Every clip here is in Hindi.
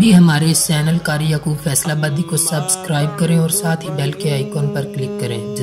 भी हमारे इस चैनल कारी यकूब फैसलाबादी को सब्सक्राइब करें और साथ ही बेल के आइकॉन पर क्लिक करें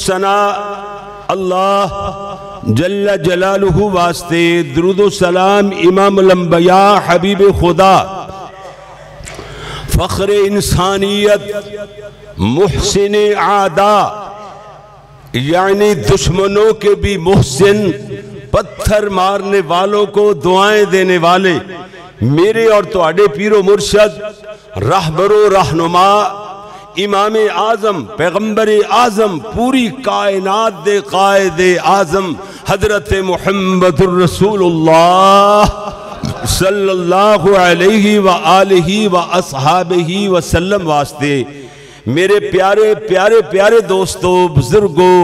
सना अल्लाह जल्ला जलालहू वास्ते दरुद सलाम इमाम लम्बिया हबीब खुदा। फ़ख्र इंसानियत, मुहसिन आदा, यानी दुश्मनों के भी मुहसिन, पत्थर मारने वालों को दुआएँ देने वाले, मेरे और तुहाडे पीरो मुर्शद, रहबरो रहनुमा इमाम आज़म पैगंबर आज़म, पूरी कायनात दे, कायद आज़म, हज़रत मोहम्मद सल्लल्लाहु अलैहि व व वसल्लम वास्ते। मेरे प्यारे प्यारे प्यारे दोस्तों, बुज़ुर्गों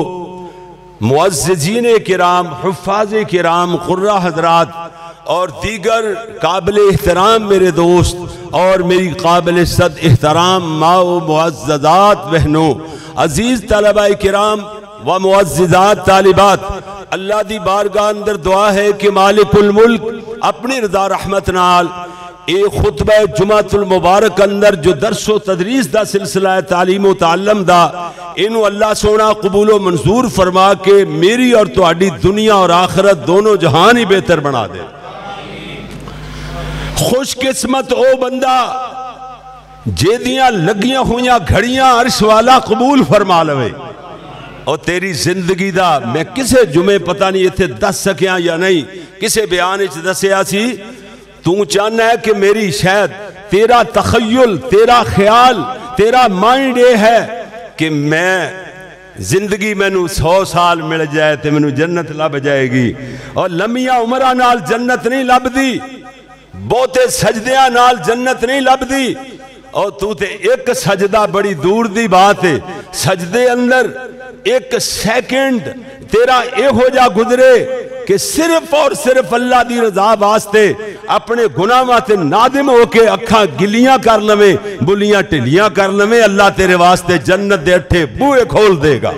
मुआजीन किराम हफाज किराम कुर्रा हजरात और दीगर काबिल एहतराम मेरे दोस्त और मेरी काबिल सद एहतराम माओ मुआजात बहनों, अज़ीज़ तलबा कराम व मुआजात तालिबात, अल्लाह दी बारगाह अंदर दुआ है कि मालिकुल मुल्क अपनी रजा रहमत नाल एक खुतब जुमातुल मुबारक अंदर जो दरसो तदरीस का सिलसिला है, तालीम तालम का इन अल्लाह सोना कबूलो मंजूर फरमा के मेरी और तुहाडी दुनिया और आखरत दोनों जहान ही बेहतर बना दे। खुशकिस्मत ओ बंदा, जेदियाँ लगिया हुई घड़ियाँ अरश वाला कबूल फरमा लवे। और तेरी ज़िंदगी दा मैं किसे जुमे पता नहीं इतने दस सकिया या नहीं। किसे बयान दसिया सी, तू चाहना है कि मेरी शायद तेरा तखयल तेरा ख्याल, तेरा माइंड यह है कि मैं, ज़िंदगी मैनु सौ साल मिल जाए तो मैनू जन्नत लभ जाएगी। और लम्बिया उमर जन्नत नहीं लभदी। ਬਹੁਤੇ ਸਜਦਿਆਂ ਨਾਲ ਜੰਨਤ ਨਹੀਂ ਲੱਭਦੀ ਔਰ ਤੂੰ ਤੇ ਇੱਕ ਸਜਦਾ ਬੜੀ ਦੂਰ ਦੀ ਬਾਤ ਹੈ ਸਜਦੇ ਅੰਦਰ ਇੱਕ ਸੈਕਿੰਡ ਤੇਰਾ ਇਹੋ ਜਿਹਾ ਗੁਜ਼ਰੇ ਕਿ ਸਿਰਫ ਔਰ ਸਿਰਫ ਅੱਲਾ ਦੀ ਰਜ਼ਾ ਵਾਸਤੇ ਆਪਣੇ ਗੁਨਾਹਾਂ ਤੇ ਨਾਦਮ ਹੋ ਕੇ ਅੱਖਾਂ ਗਿੱਲੀਆਂ ਕਰ ਲਵੇਂ ਬੁੱਲੀਆਂ ਢਿੱਲੀਆਂ ਕਰ ਲਵੇਂ ਅੱਲਾ ਤੇਰੇ ਵਾਸਤੇ ਜੰਨਤ ਦੇ ਅੱਠੇ ਬੂਹੇ ਖੋਲ ਦੇਗਾ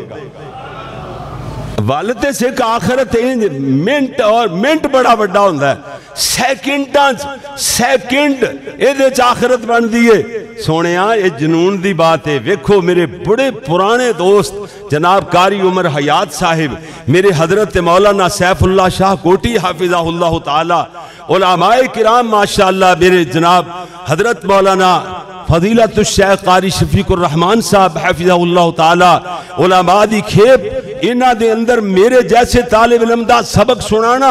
ਵੱਲ ਤੇ ਸਿੱਖ ਆਖਰਤ ਇੰਜ ਮਿੰਟ ਔਰ ਮਿੰਟ ਬੜਾ ਵੱਡਾ ਹੁੰਦਾ ਹੈ ਸੈਕਿੰਡਾਂ ਚ ਸੈਕਿੰਡ ਇਹਦੇ ਚ ਆਖਰਤ ਬਣਦੀ ਏ ਸੋਹਣਿਆ ਇਹ ਜਨੂਨ ਦੀ ਬਾਤ ਹੈ ਵੇਖੋ ਮੇਰੇ ਬੜੇ ਪੁਰਾਣੇ ਦੋਸਤ जनाब कारी उमर हयात साहिब मेरे हजरत मौलाना सैफुल्ला शाह कोटी हाफिज़ाहुल्लाह ताला उलमाए किराम माशाल्लाह मेरे जनाब हजरत मौलाना फजीलत शेख कारी शफीकुर रहमान साहब हाफिज़ाहुल्लाह ताला उलमा दी खेप इन्हां दे अंदर मेरे जैसे तालिब इल्म दा सबक सुनाना,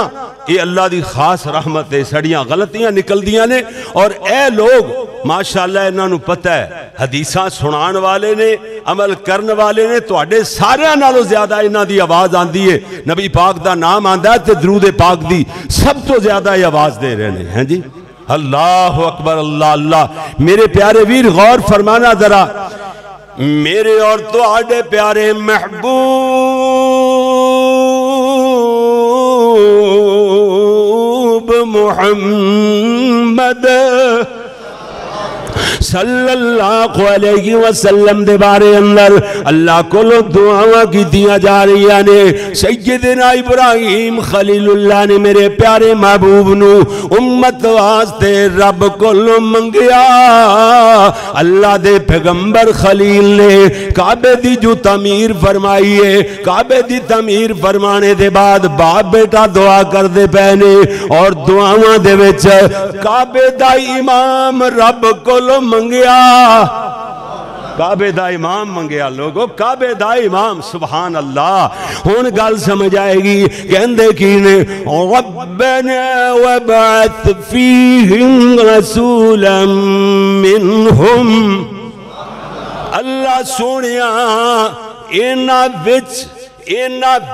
ये अल्लाह की खास रहमत है। सड़ियाँ गलतियाँ निकलदियाँ ने, और ए लोग, माशाल्लाह इन्हों पता है, हदीसा सुना वाले ने, अमल करने वाले ने थोड़े सारे नालों ज़्यादा इन्हों की आवाज़ आती है। नबी पाक का नाम आता है तो दरूद पाक की सब तो ज़्यादा ये आवाज़ दे रहे हैं हैं जी? अल्लाह अकबर, अल्लाह अल्लाह। मेरे प्यारे वीर, गौर फरमाना जरा मेरे और तो प्यारे महबूब मोहम्मद सल्लल्लाहु अलैहि वसल्लम दे बारे अंदर अल्लाह को दुआवा कीतियाँ जा रही ने। सैयदना इब्राहिम खलीलुल्लाह ने मेरे प्यारे महबूब नु उम्मत वास्ते रब को मंगया। अल्लाह दे पैगंबर खलील ने काबे दी जो तमीर फरमाई है, काबे दी तमीर फरमाने दे बाद बाप बेटा दुआ करते पे ने और दुआवा दे विच काबे दा इमाम रब को मंगया। काबे दा इमाम मंगया लोगो काबे दा इमाम सुभान अल्लाह हुन गल समझ आएगी, कहंदे की ने अल्लाह सोनिया इना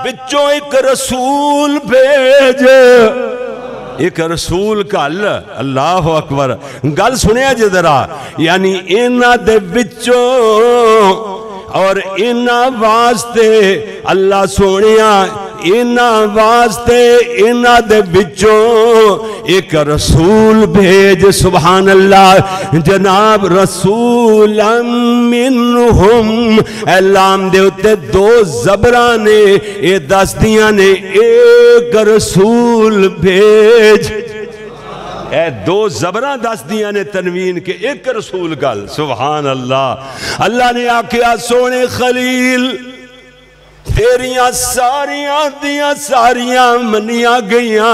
विचों एक रसूल भेज। एक रसूल कल, अल्लाह अकबर। गल सुनिया जरा, यानी इन्हों विचों और इना वास्ते, अल्लाह सोने इना वास्ते इना दे एक रसूल भेज सुबहान अल्लाह जनाब रसूल ऐलाम दे दो जबरा ने ये दसदियाँ ने एक रसूल भेज। ए दो जबरा दस दिया ने तनवीन के एक रसूल गल सुबहान अल्लाह अल्लाह ने आख्या, सोने खलील, तेरिया सारिया दिया सारिया मनिया गईया।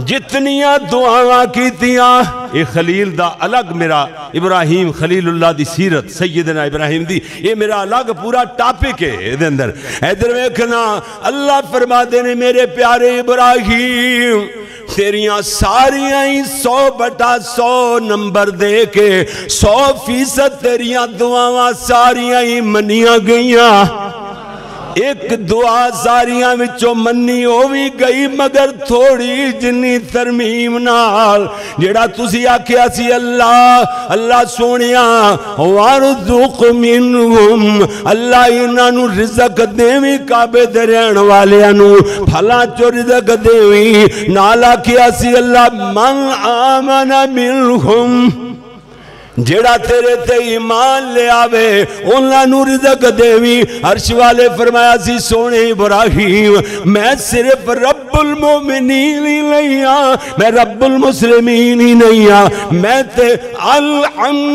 जितनिया दुआव कीतियाँ ये खलील का अलग मेरा इब्राहिम खलील उल्लाह की सीरत, सैयदना इब्राहिम की यह मेरा अलग पूरा टॉपिक है अंदर। इधर वेखना, अल्लाह फरमा ने, मेरे प्यारे इब्राहिम, तेरिया सारिया ही सौ बटा सौ नंबर दे के सौ फ़ीसद तेरिया दुआव सारिया ही मनिया गई एक दुआ सारिया मन्नी हो भी गई मगर थोड़ी जिन्नी तरमीम जेड़ा तुसी आख्या अल्लाह अल्लाह सोनिया वारजुक मिनहुम, अल्लाह इन्हां रिज़क देवी, काबे दे रहन वालियाँ फला चो रिज़क देवी। नाल आख्या सी, अल्लाह मन आमना मिनहुम। जेड़ा तेरे ते ईमान ले आवे उन्होंने रिजक देवी। अर्श वाले फरमाया सी सोने इब्राहिम, मैं सिर्फ़ रब्बुल मोमिनीन ही नहीं आ, मैं रब्बुल मुस्लिमीन ही नहीं आ, मैं ते अल्हम्दुलिल्लाह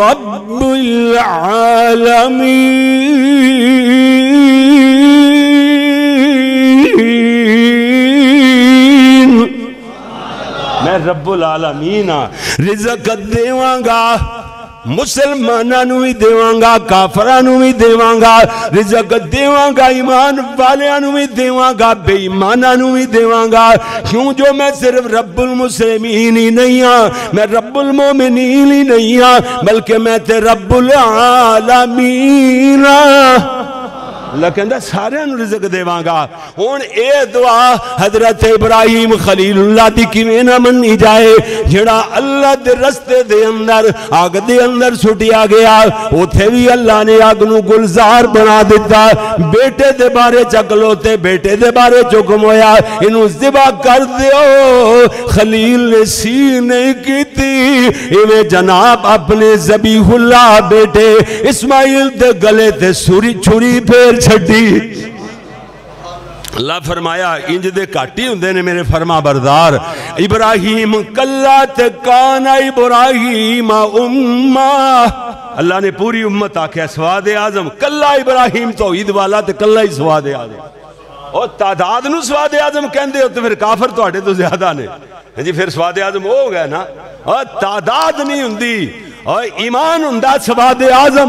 रब्बुल आलमीन। मैं रब्बुल आलमीन हाँ रिजक देवांगा, मुसलमानों भी देवांगा, काफर भी देवांगा रिजक देवगा, ईमान वाले भी देवगा, बेईमाना भी देवगा क्यों जो मैं सिर्फ़ रबुल मुसलमीन ही नहीं हाँ मैं रब्बुल मोमिनीन ही नहीं हाँ बल्कि मैं ते रब्बुल आलमीन हाँ। अल्लाह सारे रिजक देवगा। हूँ ये दुआ हज़रत इब्राहिम खलीलुल्लाह की किमें मनी जाए जड़ा अल्लाह के रस्ते दे अंदर अग दे अंदर सुटिया गया, उथे भी अल्लाह ने अग न गुलजार बना दिता बेटे दे बारे चक लो ते बेटे दे बारे चुकम होया, इनू जिबा कर दियो। खलील ने सी नहीं की इवें जनाब अपने जबीहुल्ला बेटे इस्माइल दे गले छुरी फेर छड़ी अल्लाह फरमाया, इंज दे घट ही होंगे ने मेरे फरमा बरदार। इब्राहिम कला ते इब्राहिम उम्मा। अल्लाह ने पूरी उम्मत आख्या, स्वाद आज़म। कला इब्राहिम तो ईद वाला ते कला ही स्वाद आज़म। और तादाद न स्वाद आज़म कहते हो तो फिर काफर थोड़े तो ज़्यादा ने। जी, फिर स्वाद आज़म हो गया ना। और तादाद नहीं होंगी और ईमान होंगे स्वाद आज़म।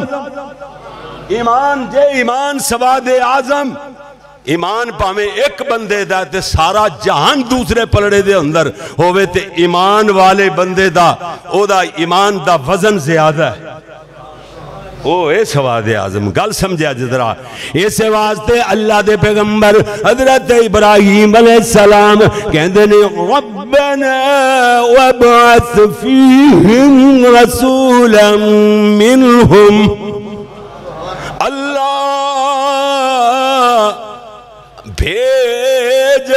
ईमान जे ईमान सवाद आज़म। ईमान भावे एक बंदे का सारा जहान दूसरे पलड़े दे अंदर होवे ते ईमान वाले बंदे दा, ओदा ईमान दा वज़न ज़्यादा है। सवाद आज़म, गल समझा जरा। इस वास्ते अल्लाह दे पैगंबर हज़रत इब्राहिम सलाम कहते अल्लाह भेज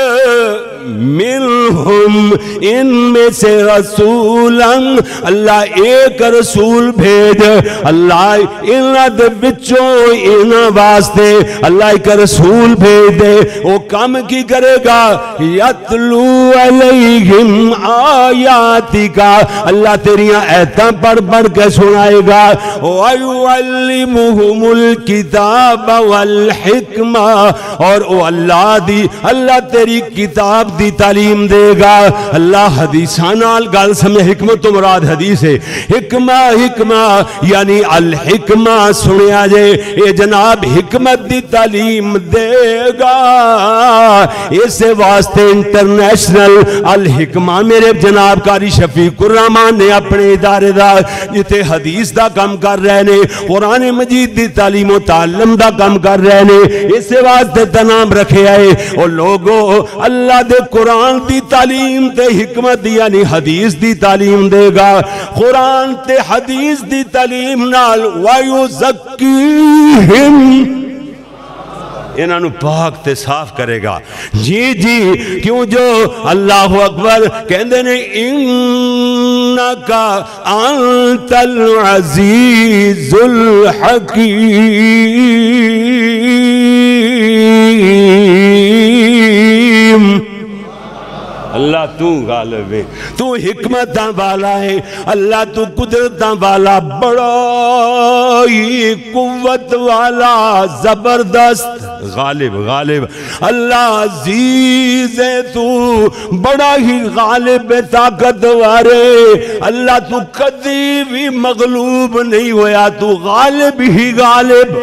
मिलहुम इनमें से रसूलन अल्लाह एक रसूल भेज। अल्लाह इन बिचों इन वास्ते अल्लाह एक रसूल भेज। दे वो कम की करेगा। यतलू अलैहिम आयाति का अल्लाह तेरिया ऐता पढ़ पढ़ के सुनाएगा। वयुअल्लिमुहुमुल किताब वल हिकमा। और वो अल्लाह दी, अल्लाह तेरी किताब दी तालीम अल्लाह हदीसा नाल गल समझ, हिकमत तो मुराद हदीस है। हिकमा हिकमा, यानी अल हिकमा सुनिया जे ये जनाब हिकमत दी तालीम देगा। इस वास्ते इंटरनेशनल अल हिकमा, मेरे जनाब कारी शफीकुर रहमान ने अपने इदारे का जिते हदीस का कम कर रहे ने, कुरान मजीद की तालीम तालम का कम कर रहे ने, इस वास्ते नाम रखे आए। और लोगों, अल्लाह दे कुरान की तालीम ते हिकमत यानी हदीस की तालीम देगा। कुरान ते हदीस की तालीम नाल वायु जक्की इन्हों पाक ते साफ़ करेगा। जी जी, क्यों जो अल्लाह अकबर कहते ने इन का अंतल अजीजुल हकीम। अल्लाह तू गालिब है तू हिकमत वाला है, अल्लाह तू कुदरत वाला। बड़ा ही कुत वाला, ज़बरदस्त। गालिब गालिब। अल्लाह अज़ीज़ है तू, बड़ा ही गालिब ताकतवर अल्लाह तू कदी भी मगलूब नहीं होया, तू गालिब ही गालिब।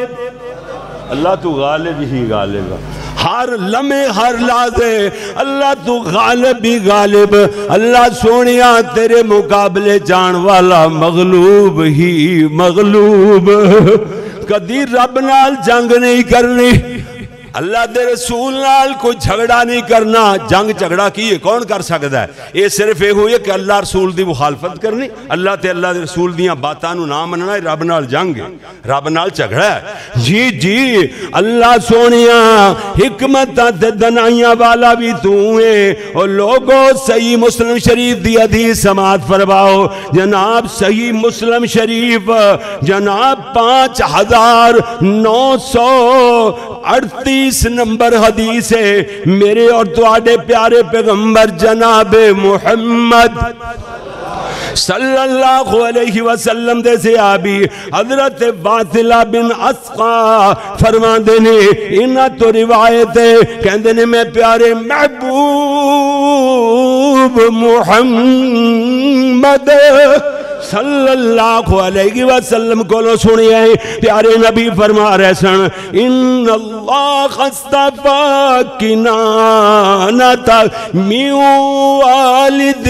अल्लाह तू गालिब ही गालिब। हर लमे हर लाजे। अल्लाह तू गालिब ही गालिब। अल्लाह सोनिया तेरे मुकाबले जान वाला मगलूब ही मगलूब। कदी रब नाल जंग नहीं करनी। अल्लाह के रसूल नाल कोई झगड़ा नहीं करना, जंग झगड़ा की है, कौन कर सकता है? ये सिर्फ़ ये हुई है कि अल्लाह रसूल की मुखालफत करनी, अल्लाह ते अल्लाह के रसूल दातों ना मनना रब नाल जंग रब नाल झगड़ा है। जी जी, अल्लाह सोनिया हिकमत दनाइया वाला भी तू है, और लोगो सही मुस्लिम शरीफ की अधीस समात फरमाओ, जनाब सही मुस्लिम शरीफ, जनाब पाँच हज़ार नौ सौ अड़तीस बीस नंबर हदीस है, मेरे और तुआडे प्यारे पैगंबर जनाब मुहम्मद। सल्लल्लाहु अलैहि वसल्लम दे से आबी हज़रत वासिला बिन अस्का फरमाते ने तो रिवायत कहते ने, मैं प्यारे महबूब मुहम्मद। सल्लल्लाहु अलैहि वसल्लम को सुनिया है। प्यारे नबी फरमा रहे सन इन अल्लाह खस्तफा किनाना था मियू वालिद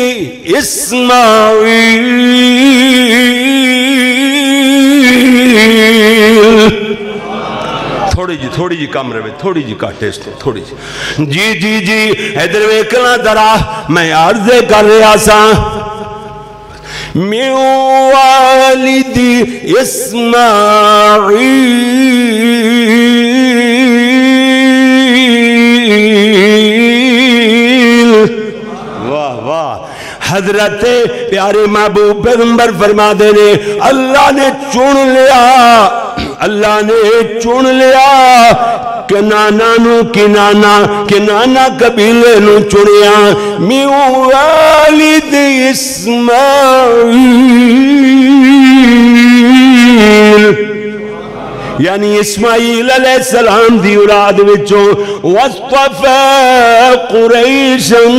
इस्माईल थोड़ी जी थोड़ी जी कम रहे, थोड़ी जी इस तो थोड़ी जी। जी जी जी इधर वेखना जरा मैं अर्ज़ कर रहा सा। म्यू वालिदी इस्माईल वाह वाह। हज़रत प्यारे महबूब पैगंबर फरमा दे ने अल्लाह ने चुन लिया, अल्लाह ने चुन लिया कि नाना नु कि नाना कि नाना कबीले नु चुनिया म्यू वालिद इस्माईल यानी इस्माइल सलाम दी औलाद विचों वस्तफा कुरैशन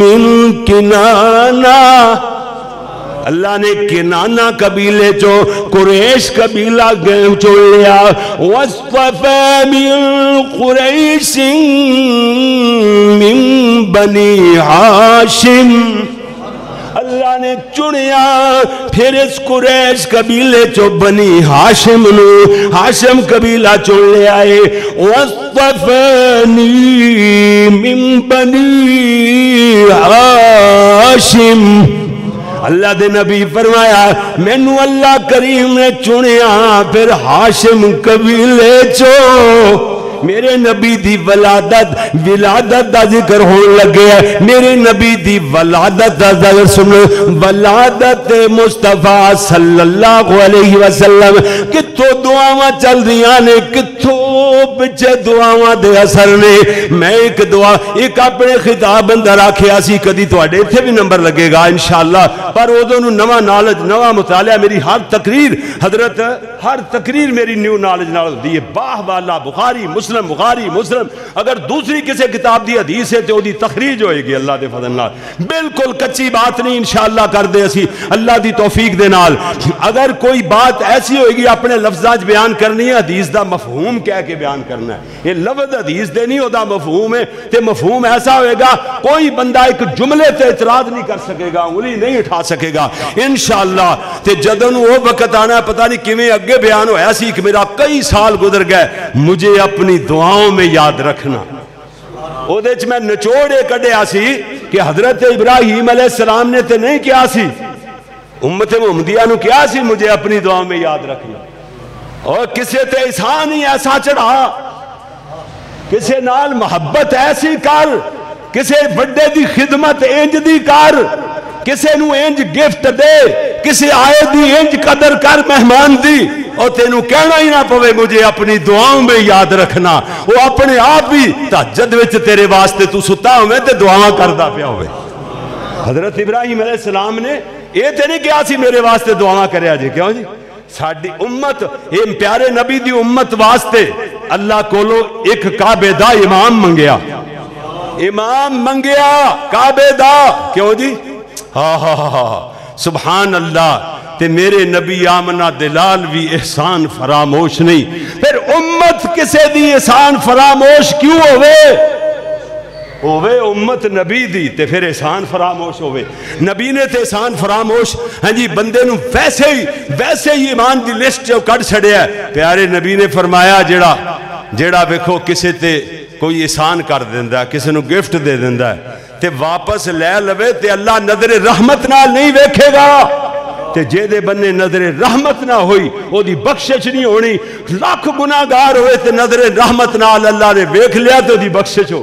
मिन किनाना अल्लाह ने किनाना कबीले चो कुरैश कबीला चुन लिया कुरैश बनी हाशिम। अल्लाह ने चुनिया, फिर इस कुरैश कबीले चो बनी हाशिम नु, हाशिम कबीला चुन ले आए बनी हाशिम। अल्लाह दे नबी फरमाया, मैनू अल्लाह करीम ने चुनिया फिर हाशिम कबीले चो। मेरे नबी दी वलादत, विलादत का ज़िक्र हो लगे है। मेरे नबी दी वलादत का ज़िक्र सुनो वलादत मुस्तफ़ा सल्लल्लाहु अलैहि वसल्लम कितों दुआवां चल रही ने कितों बच्चे दुआवा दे असर ने। मैं एक दुआ, एक अपने खिताब अंदर आख्या कभी थोड़े इतने भी नंबर लगेगा इन शाला पर उदों नवा नॉलेज, नवा मुताल मेरी हर तकरीर, हज़रत, हर तकरीर मेरी न्यू नॉलेज ना होती है। बाह वाला बुखारी, मुस्लिम बुखारी, मुस्लिम। अगर दूसरी किसी किताब की हदीस है तो वो तकरीज होएगी, अल्लाह के फदन न बिल्कुल कच्ची बात नहीं इन इनशाला करते असी। अल्लाह की तोफीक दे अगर कोई बात ऐसी होएगी, अपने लफ्जा बयान करनी है, हदीस का मफहूम कह के बयान करना है। ये लफ्ज हदीस दे नहीं होता मफहूम है। तो मफहूम ऐसा होएगा, कोई बंदा एक जुमले से इतराज नहीं कर सकेगा, उंगली नहीं उठा सकेगा। इन शाला तो जदों वो वक्त आना पता नहीं किमें अगे बयान होया सी कि मेरा कई साल गुजर गए मुझे अपनी दुआओं में याद रखना। वो मैं निचोड़ ये कटिया कि हज़रत इब्राहिम अलैहिस्सलाम ने तो नहीं किया सी। उम्मत मुहमदिया क्या सी, मुझे अपनी दुआ में याद रखना। और किसी ते एहसान ही ऐसा चढ़ा? किसे नाल मोहब्बत ऐसी कर? किसे बड़े दी खिदमत इंज दी कर? किसे इंज गिफ्ट दे? किसे आए दी इंज कदर कर मेहमान दी? और तेन कहना ही ना पवे, मुझे अपनी दुआओं में याद रखना। वो अपने आप ही तहजद विच तेरे वास्ते तू सुता होवे ते करदा पिया होवे। हज़रत इब्राहिम सलाम ने यह ते नहीं कहा मेरे वास्ते दुआवां करया जी? क्यों जी? उम्मत, ये प्यारे नबी दी उम्मत वास्ते अल्लाह कोलो एक काबे दा इमाम मंगया। इमाम मंगया, काबे दा। क्यों जी? हा हा हा सुबहान अल्लाह ते मेरे नबी आमना दिलाल भी एहसान फरामोश नहीं। फिर उम्मत किसे दी एहसान फरामोश क्यों होवे? होवे उम्मत नबी दी, ते फिर एहसान फरामोश होवे। नबी ने ते एहसान फरामोश हाँ जी, बंदे नु वैसे ही वैसे ही ईमान दी लिस्ट चो कट छड़िया प्यारे नबी ने फरमाया जेड़ा जेड़ा वेखो, किसे ते कोई एहसान कर दिंदा किसी नु गिफ्ट दे दिंदा ते वापस लै लवे, ते अल्लाह नज़र रहमत नाल नहीं वेखेगा। ते जेदे बन्ने नजरे रहमत ना हुई ओदी बख्शिश नहीं होनी। लख गुनाहगार होए, ते नजरे रहमत नाल अल्लाह ने वेख लिया तो ओदी बख्शिश हो।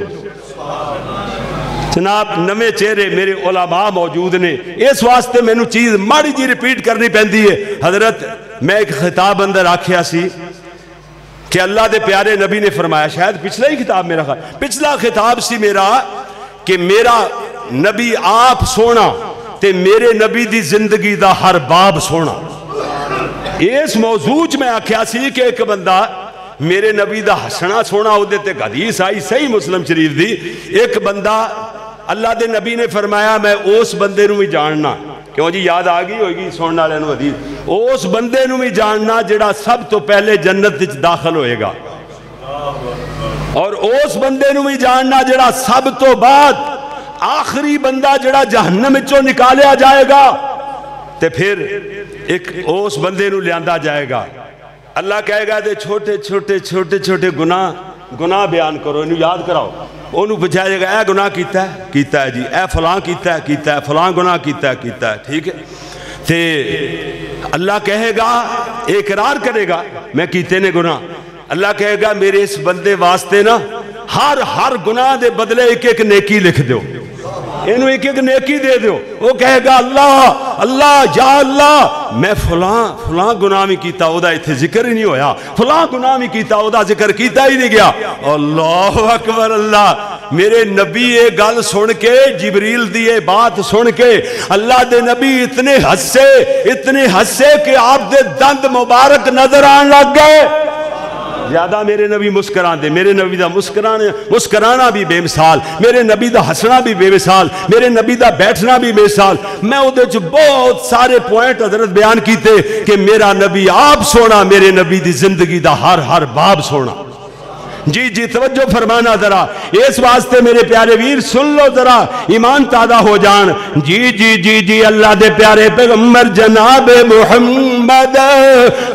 जनाब, नवे चेहरे मेरे ओलामा मौजूद ने। इस वास्ते मैं चीज़ माड़ी जी रिपीट करनी पैंती है। हज़रत, मैं एक खिताब अंदर आख्या कि अल्लाह के प्यारे नबी ने फरमाया, शायद पिछला ही खिताब मेरा खा, पिछला खिताब सी मेरा कि मेरा नबी आप सोना ते मेरे नबी की ज़िंदगी का हर बाब सोना। इस मौजू च मैं आख्या कि एक बंदा मेरे नबी का हसना सोना वो गदीस आई, सही मुस्लिम शरीफ की एक बंदा अल्लाह के नबी ने फरमाया, मैं उस बंदे भी जानना। क्यों जी, याद आ गई होगी सुनने वाले हदीस। उस बंदे भी जानना जड़ा सब तो पहले जन्नत दाखिल होएगा। और उस बंदे भी जानना जड़ा सब तो बाद आखिरी बंदा जड़ा जहन्नम चो निकालिया जाएगा तो फिर एक उस बंदे लिया जाएगा। अल्लाह कहेगा तो छोटे छोटे छोटे छोटे गुनाह गुनाह बयान करो, इन याद कराओ। ਉਹਨੂੰ ਪੁੱਛਿਆ ਜਾਏਗਾ ਇਹ ਗੁਨਾਹ ਕੀਤਾ ਕੀਤਾ ਹੈ ਜੀ ਇਹ ਫਲਾਂ ਕੀਤਾ ਕੀਤਾ ਹੈ ਫਲਾਂ ਗੁਨਾਹ ਕੀਤਾ ਕੀਤਾ ਹੈ ਠੀਕ ਹੈ ਤੇ ਅੱਲਾ ਕਹੇਗਾ ਇਕਰਾਰ ਕਰੇਗਾ ਮੈਂ ਕੀਤੇ ਨੇ ਗੁਨਾਹ ਅੱਲਾ ਕਹੇਗਾ ਮੇਰੇ ਇਸ ਬੰਦੇ ਵਾਸਤੇ ਨਾ ਹਰ ਹਰ ਗੁਨਾਹ ਦੇ ਬਦਲੇ ਇੱਕ ਇੱਕ ਨੇਕੀ ਲਿਖ ਦਿਓ इनू एक एक नेकी दे दो वो कहेगा, अल्लाह अल्लाह जा अल्लाह, मैं फलां फलां गुनाह भी किया वह इतने ज़िक्र ही नहीं होया। फलां गुनाह भी किया वह ज़िक्र किया ही नहीं गया। अल्लाह अकबर, अल्लाह, मेरे नबी, ये गल सुन के, जबरील दी ये बात सुन के, अल्लाह दे नबी इतने हसे इतने हसे कि आप दे दंद मुबारक नज़र आने लग गए। ज़्यादा मेरे नबी मुस्कराते मेरे नबी का मुस्कराने मुस्कराना भी बेमिसाल। मेरे नबी का हसना भी बेमिसाल। मेरे नबी का बैठना भी बेमिसाल। मैं वो बहुत सारे पॉइंट हज़रत बयान किए कि मेरा नबी आप सोना, मेरे नबी की ज़िंदगी का हर हर बाब सोना। जी जी, तवज्जो फरमाना जरा। इस वास्ते मेरे प्यारे वीर, सुन लो जरा, ईमान तादा हो जान जी जी जी जी, अल्लाह दे प्यारे पैगंबर जनाब मुहम्मद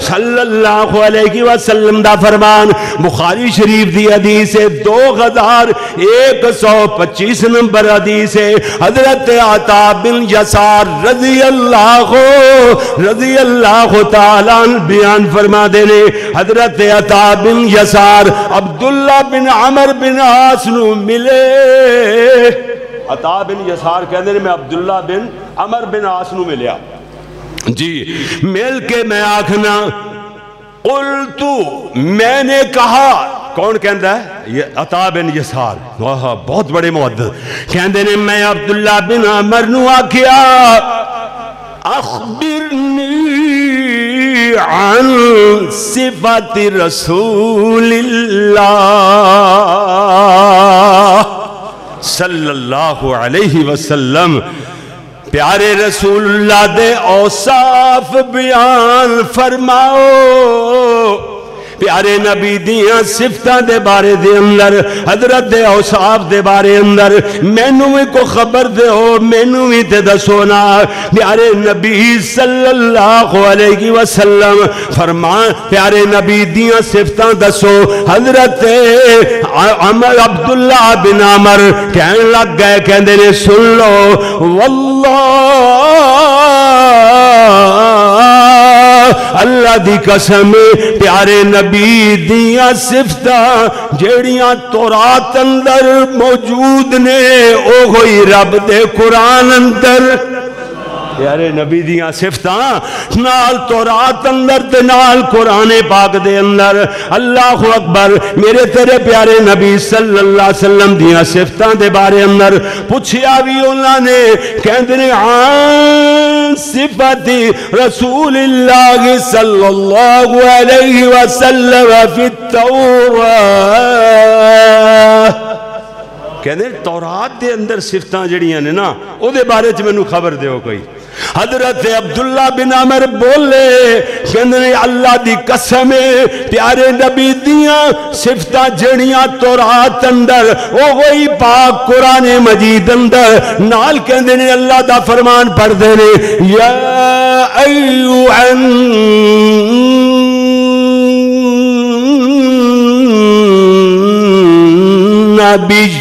सल्लल्लाहु अलैहि वसल्लम दा फरमान। बुखारी शरीफ दी हदीस है, दो हज़ार एक सौ पच्चीस नंबर हदीस है। हज़रत आता बिन यसार रज़ी अल्लाह रज़ी अल्लाह तआला बयान फरमा देने हज़रत अता बिन यसार अब अब्दुल्ला बिन अमर बिन आस मिले। अता बिन यसार कहते मैं अब्दुल्ला बिन अमर बिन आस मिलया जी, मिल के मैं आखना उल तू मैंने कहा। कौन कहता है? ये अता बिन यसार। वाह, बहुत बड़े मुहद कहते मैं अब्दुल्ला बिन अमर आखिया। अखबिरनी अन सिफत रसूलिल्लाह। सल्लल्लाहु अलैहि वसल्लम। प्यारे रसूलुल्लाह दे औसाफ बयान फरमाओ। प्यारे नबी दिया सिफत के बारे दे अंदर, हज़रत दे औसाफ दे बारे अंदर, मैनू भी को खबर दो मैनू भी ते दसो ना। प्यारे नबी सल्लल्लाहु अलैहि वसल्लम, फरमान, प्यारे नबी दिया सिफत दसो हज़रत अमर अब्दुल्ला बिन अमर कह लग गए कहते सुन लो, वल्लाह अल्लाह दी कसम प्यारे नबी दिया सिफत जड़िया तोरात अंदर मौजूद ने ओ रब दे कुरान अंदर। प्यारे नबी दिया सिफत, नाल तौरात अंदर ते नाल कुराने पाक दे अंदर। अल्लाह अकबर, मेरे तेरे प्यारे नबी सल्लल्लाहु अलैहि वसल्लम दिया सिफत दे बारे अंदर पूछया भी उन्होंने कहते ने रसूल कहते तौरात। के अंदर सिफत जड़िया ने ना वो बारे च मैनू खबर दो कोई। हज़रत अब्दुल्ला बिन अमर बोले अल्लाह की कसम प्यारे नबी दिया सिफत जड़िया तौरात अंदर वो वही पाक कुरान मजीद अंदर, नाल कहते ने, अल्लाह का फरमान पढ़ते ने नबी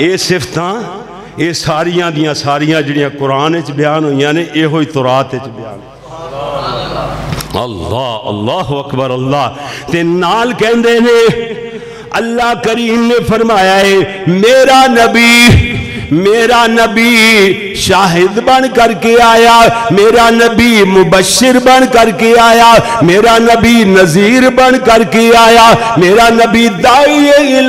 ये सिफत, ये सारिया दिया सारिया जड़िया कुरान बयान हुई ने यो तुरात बयान। अल्लाह अल्लाह अकबर, अल्लाह। ते नाल कहते ने, अल्लाह करीम ने फरमाया है, मेरा नबी मेरा नबी शाहिद बन करके आया, मेरा नबी मुबशिर बन करके आया, मेरा नबी नजीर बन करके आया, मेरा नबी दाई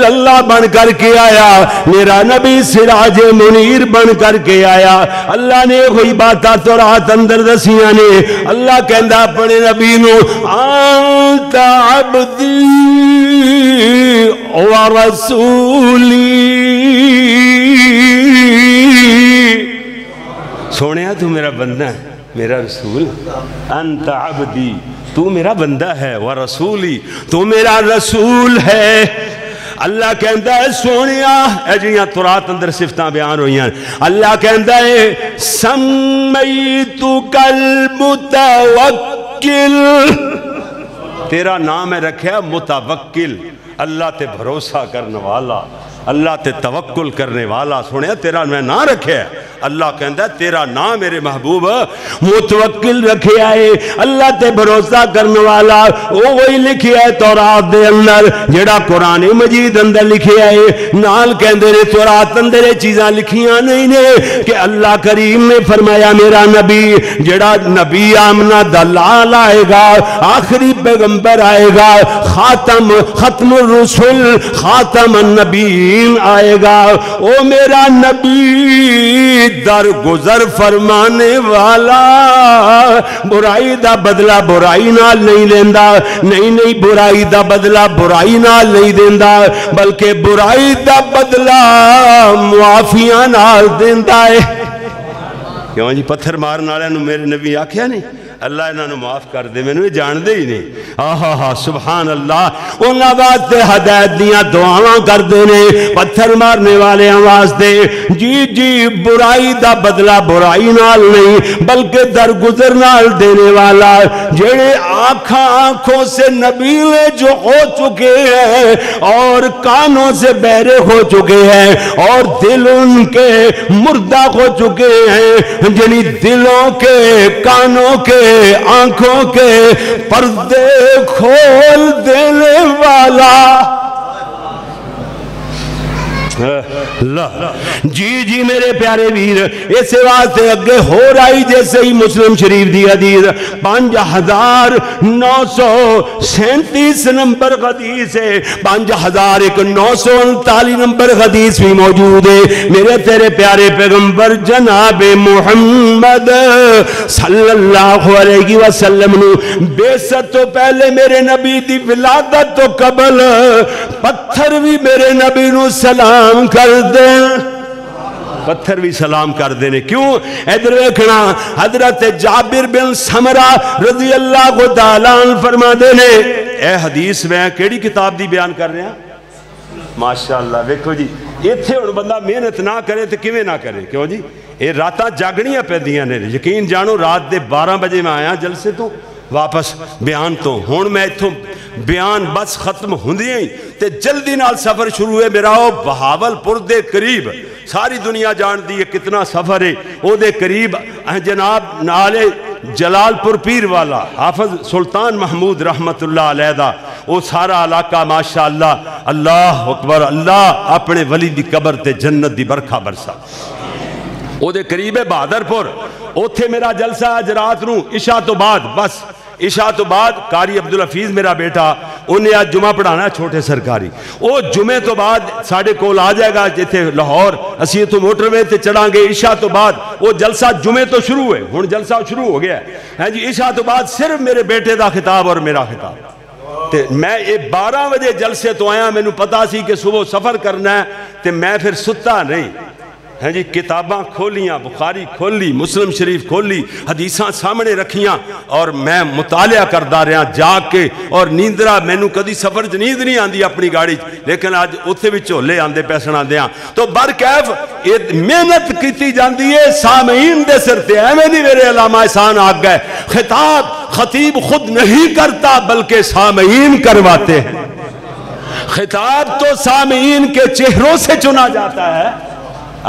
अल्लाह बन करके आया, मेरा नबी सिराज मुनीर बन करके आया। अल्लाह ने कोई बात तो रात अंदर दसिया ने। अल्लाह कहता अपने नबी नु, आंता अबदी रसूली। सोने, तू मेरा बंदा है, मेरा रसूल। अंत अबदी, तू मेरा बंदा है वह रसूली, तू मेरा रसूल है। अल्लाह कहता है सोने अजिया तुरात अंदर सिफत बयान हुई अल्लाह कहता है समई तू कल मुतवक्किल। तेरा नाम है रखा मुतवक्किल। अल्लाह ते भरोसा करने वाला, अल्लाह ते तवक्कुल करने वाला। सुने तेरा मैं ना रखे अल्लाह कहता तेरा ना मेरे महबूब मुतवक्किल रखे आए। अल्लाह ते भरोसा करने वाला वो वही लिखे है तौरात दे अंदर, जेड़ा कुरान मजीद अंदर लिखे आए। नाल कहते ने तौरात अंदर ये चीज़ां लिखियाँ नहीं ने, कि अल्लाह करीम ने फरमाया, मेरा नबी, जेड़ा नबी आमना दलाल आएगा, आखिरी पैगंबर आएगा, खातम खत्म रसुल, खातम नबीन आएगा। ओ मेरा नबी दर गुजर फरमाने वाला, बुराई का बदला बुराई नाल नहीं लेंदा, नहीं नहीं, बुराई का बदला बुराई नाल नहीं देंदा, बल्कि बुराई का बदला मुआफिया नाल देंदा है। क्यों जी, पत्थर मारन वाले मेरे नबी आख्या नहीं अल्लाह इन्हों माफ़ कर दे, मैंने ये जानते ही नहीं। आहा हा सुबहान अल्लाह उन्होंने हदायत दिया दुआव करते ने, पत्थर मारने वाले वास्ते। जी जी, बुराई का बदला बुराई नाल नहीं, बल्कि दरगुजर नाल देने वाला। जेड़े आखा आँखों से नबीले जो हो चुके हैं, और कानों से बहरे हो चुके हैं, और दिल उनके मुर्दा हो चुके हैं जिन दिलों के, कानों के आँखों के पर्दे खोल देने वाला जी जी, मेरे प्यारे वीर, इस वास्ते अगे हो रही जैसे ही मुस्लिम शरीफ की हदीस। पाँच हज़ार नौ सौ सैंतीस नंबर हदीस है। पाँच हज़ार एक नौ सौ उनताली नंबर हदीस भी मौजूद है। मेरे तेरे प्यारे पैगंबर जनाब मुहम्मद सल्लल्लाहु अलैहि वसल्लम बेसत तो पहले मेरे नबी की विलादत तो कबल, पत्थर भी मेरे नबी सलाम कर दे पत्थर भी सलाम कर देने। क्यों? इधर वेखना हज़रत जाबिर बिन समरा रज़ी अल्लाह को दालान फरमा देने ए हदीस मैं केड़ी किताब दी बयान कर रहा माशाल्लाह वेखो जी इतने हूँ बंदा मेहनत ना करे तो किमें ना करे? क्यों जी? ये रात जागनिया पैदा ने। यकीन जानो, रात के बारह बजे मैं आया जलसे तो। वापस बयान तो हूँ मैं इतों बयान बस खत्म होंदिया ही तो जल्दी नाल सफ़र शुरू है मेरा वो बहावलपुर के करीब, सारी दुनिया जानती है कितना सफ़र है। वो करीब जनाब नाले जलालपुर पीर वाला, हाफज सुल्तान महमूद रहमत अलैदा वो सारा इलाका माशा अल्लाह अल्लाह अकबर, अल्लाह अपने वली की कबर से जन्नत की बरखा बरसा। वो करीब है बहादरपुर। उ मेरा जलसा अज रात न इशा तो बाद, बस इशा तो बाद कारी अब्दुल हफीज मेरा बेटा, उन्हें अज जुमा पढ़ाना छोटे सरकारी। वो जुमे तो बाद साढ़े को आ जाएगा जिथे लाहौर, असं इतों मोटरवे से चढ़ा गए इशा तो बाद वो जलसा जुमे तो शुरू है हूँ जलसा शुरू हो गया है। जी, इशा तो बाद सिर्फ़ मेरे बेटे का खिताब और मेरा खिताब। तो मैं ये बारह बजे जलसे तो आया मैं पता सी कि सुबह सफ़र करना है तो मैं फिर सुता नहीं। हैं जी, किताबा खोलियाँ, बुखारी खोली, मुस्लिम शरीफ खोली, हदीसा सामने रखिया, और मैं मुतालिया करता रहा जाके, और नींदरा, मैनू कभी सफ़र च नींद नहीं आती अपनी गाड़ी लेकिन अज उत्थे भी झोले आते पैसन आदि तो बरकैफ मेहनत की जाती है सामीन के सिर से एवं नहीं मेरे अलामा एहसान आ गए। खिताब खतीब खुद नहीं करता, बल्कि सामीन करवाते हैं। खिताब तो सामीन के चेहरों से चुना जाता है।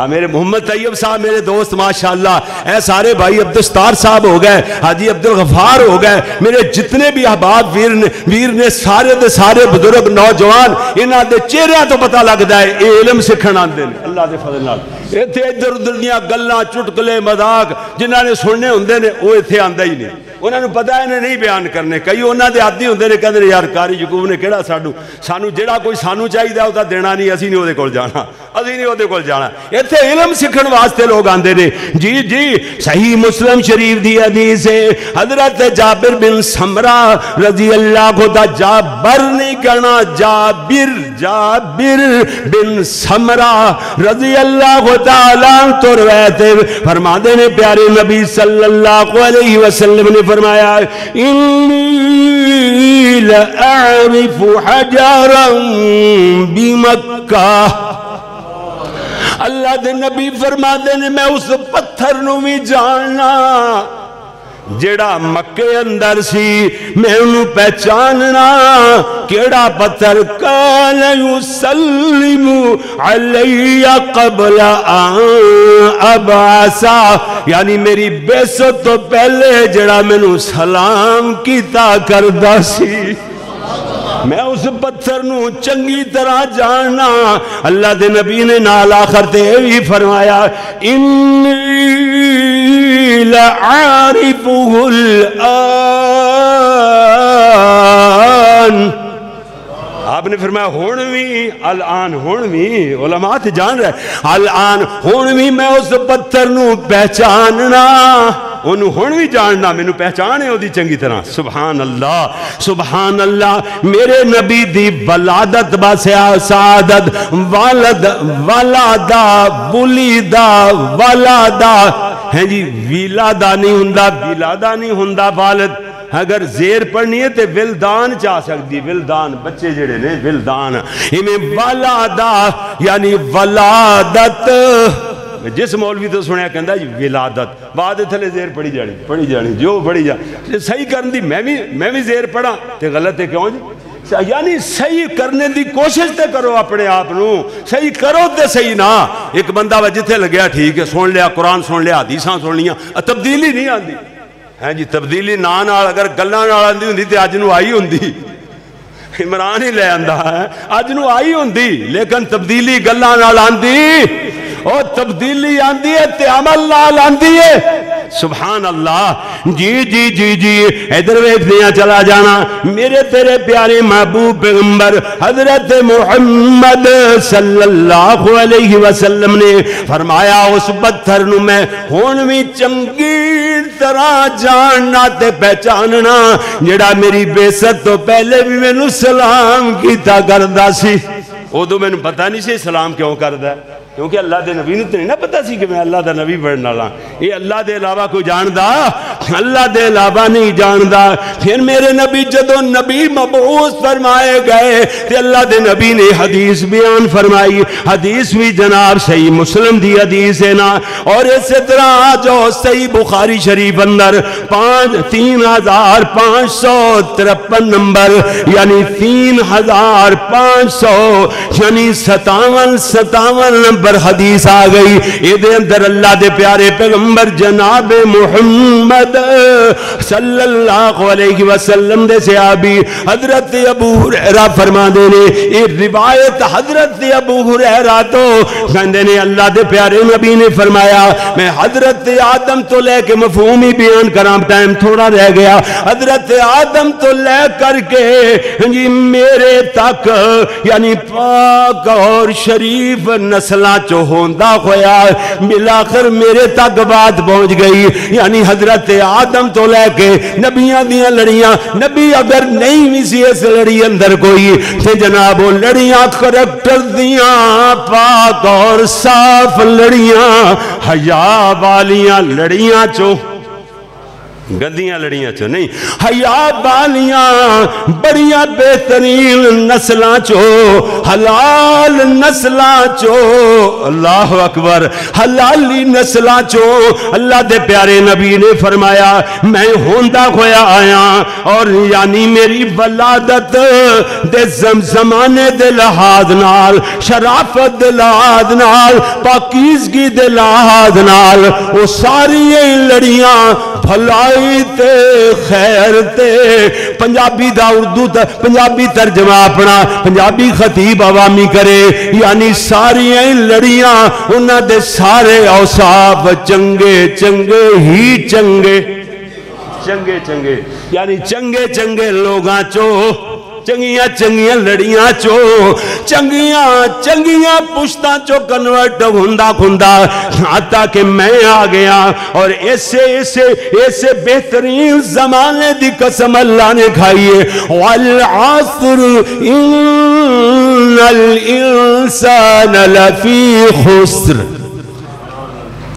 हाँ, मेरे मोहम्मद तैयब साहब, मेरे दोस्त, माशाल्लाह। ऐ सारे भाई अब्दुस्तार साहब हो गए, हाजी अब्दुल गफार हो गए। मेरे जितने भी अहबाब वीर ने वीर ने, सारे दे सारे बुज़ुर्ग, नौजवान, इन्हों के तो पता लगता है, ये इलम सीख आते हैं अल्लाह के फजल इतने इधर उधर दया गल् चुटकले, मज़ाक जिन्होंने सुनने होंगे ने वो इतने आंदा ही नहीं। ਉਹਨਾਂ ਨੂੰ ਪਤਾ ਇਹਨੇ ਨਹੀਂ ਬਿਆਨ ਕਰਨੇ ਕਈ ਉਹਨਾਂ ਦੇ ਆਦੀ ਹੁੰਦੇ ਨੇ ਕਹਿੰਦੇ ਨੇ ਯਾਰ ਕਾਰੀ ਯਕੂਬ ਨੇ ਕਿਹੜਾ ਸਾਨੂੰ ਸਾਨੂੰ ਜਿਹੜਾ ਕੋਈ ਸਾਨੂੰ ਚਾਹੀਦਾ ਉਹ ਤਾਂ ਦੇਣਾ ਨਹੀਂ ਅਸੀਂ ਨਹੀਂ ਉਹਦੇ ਕੋਲ ਜਾਣਾ ਅਸੀਂ ਨਹੀਂ ਉਹਦੇ ਕੋਲ ਜਾਣਾ ਇੱਥੇ ਇਲਮ ਸਿੱਖਣ ਵਾਸਤੇ ਲੋਕ ਆਂਦੇ ਨੇ ਜੀ ਜੀ ਸਹੀ ਮੁਸਲਮ ਸ਼ਰੀਫ ਦੀ ਹਦੀਸ ਹੈ हजरत जाबिर बिन समरा रजी अल्लाह को दा जाबर नहीं कहना जाबिर जाबिर बिन समरा रजी अल्लाह को ताला तो रहे फरमाते ने प्यारे नबी सल्लल्लाहु अलैहि वसल्लम ने फरमाया बिमक्का। अल्लाह के नबी फरमाते ने मैं उस पत्थर भी जानना ਜਿਹੜਾ ਮੱਕੇ ਅੰਦਰ ਸੀ ਮੈਂ ਉਹਨੂੰ ਪਹਿਚਾਨਣਾ ਕਿਹੜਾ ਪੱਥਰ ਕਾਲ ਯੁਸਲਿਮੂ ਅਲੈਯਾ ਕਬਲ ਅਬਾਸਾ ਯਾਨੀ ਮੇਰੀ ਬੇਸਤ ਤੋਂ ਪਹਿਲੇ ਜਿਹੜਾ ਮੈਨੂੰ ਸਲਾਮ ਕੀਤਾ ਕਰਦਾ ਸੀ मैं उस पत्थर न चंगी तरह जानना अल्लाह के नबी ने नाल आखिर ते भी फरमाया इन भी अल आन भी जान रहा अल आन भी मैं उस पत्थर पहचानना भी जानना, मैनू पहचान है चंकी तरह। सुबहान अल्लाह सुबहान अल्लाह मेरे नबी की वलादत बसया सादत वालद, वलादा, बुलीदा, वलादा। है जी नहीं हों नहीं हों वालद। अगर जेर पढ़नी है तो विलदान चा सकती विलदान। बच्चे जेड़े ने, विलदान। इमें वलादा, यानी वलादत। जिस मौलवी तो सुनिया कहता जी, विलादत। बाद थले जेर पढ़ी जानी पढ़ी जानी, जो पढ़ी जा। सही करने दी मैं भी मैं भी जेर पढ़ा तो गलत है क्यों जी? यानी सही करने की कोशिश तो करो अपने आप न। सही करो तो सही ना। एक बंदा वा जिथे लग्या ठीक है, सुन लिया, कुरान सुन लिया, हदीसा सुन लिया तब्दीली नहीं आती है जी, तब्दीली ना अगर गलों आती होंगी तो अज आई होंगी इमरान ही ले आंदा है अज न आई होंगी लेकिन तब्दीली गलों आती तब्दीली आती है ते अमल आंदी है। सुबहान अल्लाह जी जी जी जी, इधर वेखते चला जाना। मेरे तेरे प्यारे महबूब पैगंबर, हज़रत मोहम्मद सल्लल्लाहु अलैहि वसल्लम ने फरमाया, उस पत्थर नु मैं हुन भी चंगी तरह जानना ते पहचानना, जेड़ा मेरी बेसत तो पहले भी मैनू सलाम किया करदा सी। उदो मैनू पता नहीं सी सलाम क्यों करदा। क्योंकि अल्लाह के नबी नहीं ना पता सी कि मैं अल्लाह का नबी बनने वाला। ये अल्लाह के अलावा कोई जानता अल्लाह के अलावा नहीं जानता फिर मेरे नबी जो नबी मबूस फरमाए गए तो अल्लाह के नबी ने हदीस बयान फरमाई। हदीस भी जनाब सही मुस्लिम की हदीस है ना। और इस तरह जो सही बुखारी शरीफ अंदर पाँच, तीन हज़ार पाँच सौ तिरपन नंबर, यानी तीन हज़ार पाँच सौ, यानी सतावन सतावन नंबर पर हदीस आ गई। ये अंदर अल्लाह के प्यारे पैगंबर जनाब मुहम्मद सल्लल्लाहु अलैहि वसल्लम दे सहाबी हज़रत अबू हुरैरा फरमाते ने, ये रिवायत हज़रत अबू हुरैरा तो। कहते ने, अल्लाह के प्यारे नबी ने फरमाया, मैं हज़रत आदम तो लेके मफहूम ही बयान करा टाइम थोड़ा रह गया। हज़रत आदम तो ले करके जी मेरे तक, यानी पाक और शरीफ नस्ल चो होंदा होया मिलाकर मेरे तक बात पहुँच गई। यानी हज़रत आदम तो लैके नबिया दिया लड़ियाँ, नबी अगर नहीं भी सी इस लड़ी अंदर कोई तो जनाब वो लड़ियाँ करैक्टर दिया पाक और साफ़ लड़िया, हया वालिया लड़िया चो गंदियाँ लड़ियाँ चो, नहीं। हया बालियाँ, बड़िया बेहतरीन नस्ल चो, हलाल नस्ल चो। अल्लाह अकबर, हलाली नस्ल चो। अल्लाह दे प्यारे नबी ने फरमाया, मैं होंदा खोया आया, और यानी मेरी वलादत दे जम जमाने दे लिहाज नाल, शराफत दे लिहाज नाल, पाकीजगी दे लिहाज नाल वो सारी लड़ियाँ भलाई भलाई ते खैर ते। पंजाबी दा उर्दू दा पंजाबी तर्जमा अपना। पंजाबी खतीब अवामी करे। यानी सारिया लड़ियाँ उन्होंने सारे औसाफ चंगे चंगे ही चंगे। चंगे चंगे। यानी चंगे चंगे लोगों चो चंगिया चंगिया लड़िया चो चंगिया चंगिया पुश्ता चो कन्वर्ट हुंदा हुंदा आता कि मैं आ गया और ऐसे ऐसे ऐसे बेहतरीन जमाने की कसम अल्लाह ने खाई है वल आसर इंसान लफी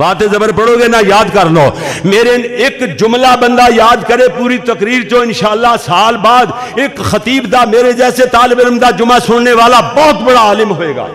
बात जबर पढ़ोगे ना याद कर लो। मेरे एक जुमला बंदा याद करे पूरी तकरीर जो इंशाला साल बाद एक खतीब दा मेरे जैसे तालब इलम दा जुमा सुनने वाला बहुत बड़ा आलिम होएगा।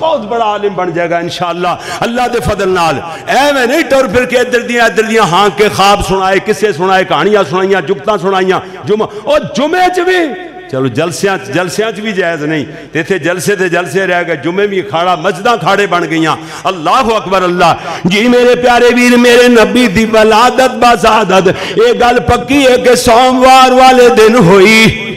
बहुत बड़ा आलिम बन जाएगा इन इनशाला अल्लाह के फजल नाल। एवं नहीं टुर फिर के इधर दिया इधर दिया हाँ के खाब सुनाए, किस्से सुनाए, कहानियाँ सुनाइया, जुगत सुनाइया जुमा और जुमे च भी चलो जलसिया जलसिया भी जायज़ नहीं। तो इतने जलसे तो जलसे रह गए। जुमे भी खाड़ा, मस्जिद खाड़े बन गई अल्लाह अकबर, अल्लाह। जी मेरे प्यारे वीर, मेरे नबी दी वलादत बासादत ये गल पक्की है कि सोमवार वाले दिन हुई।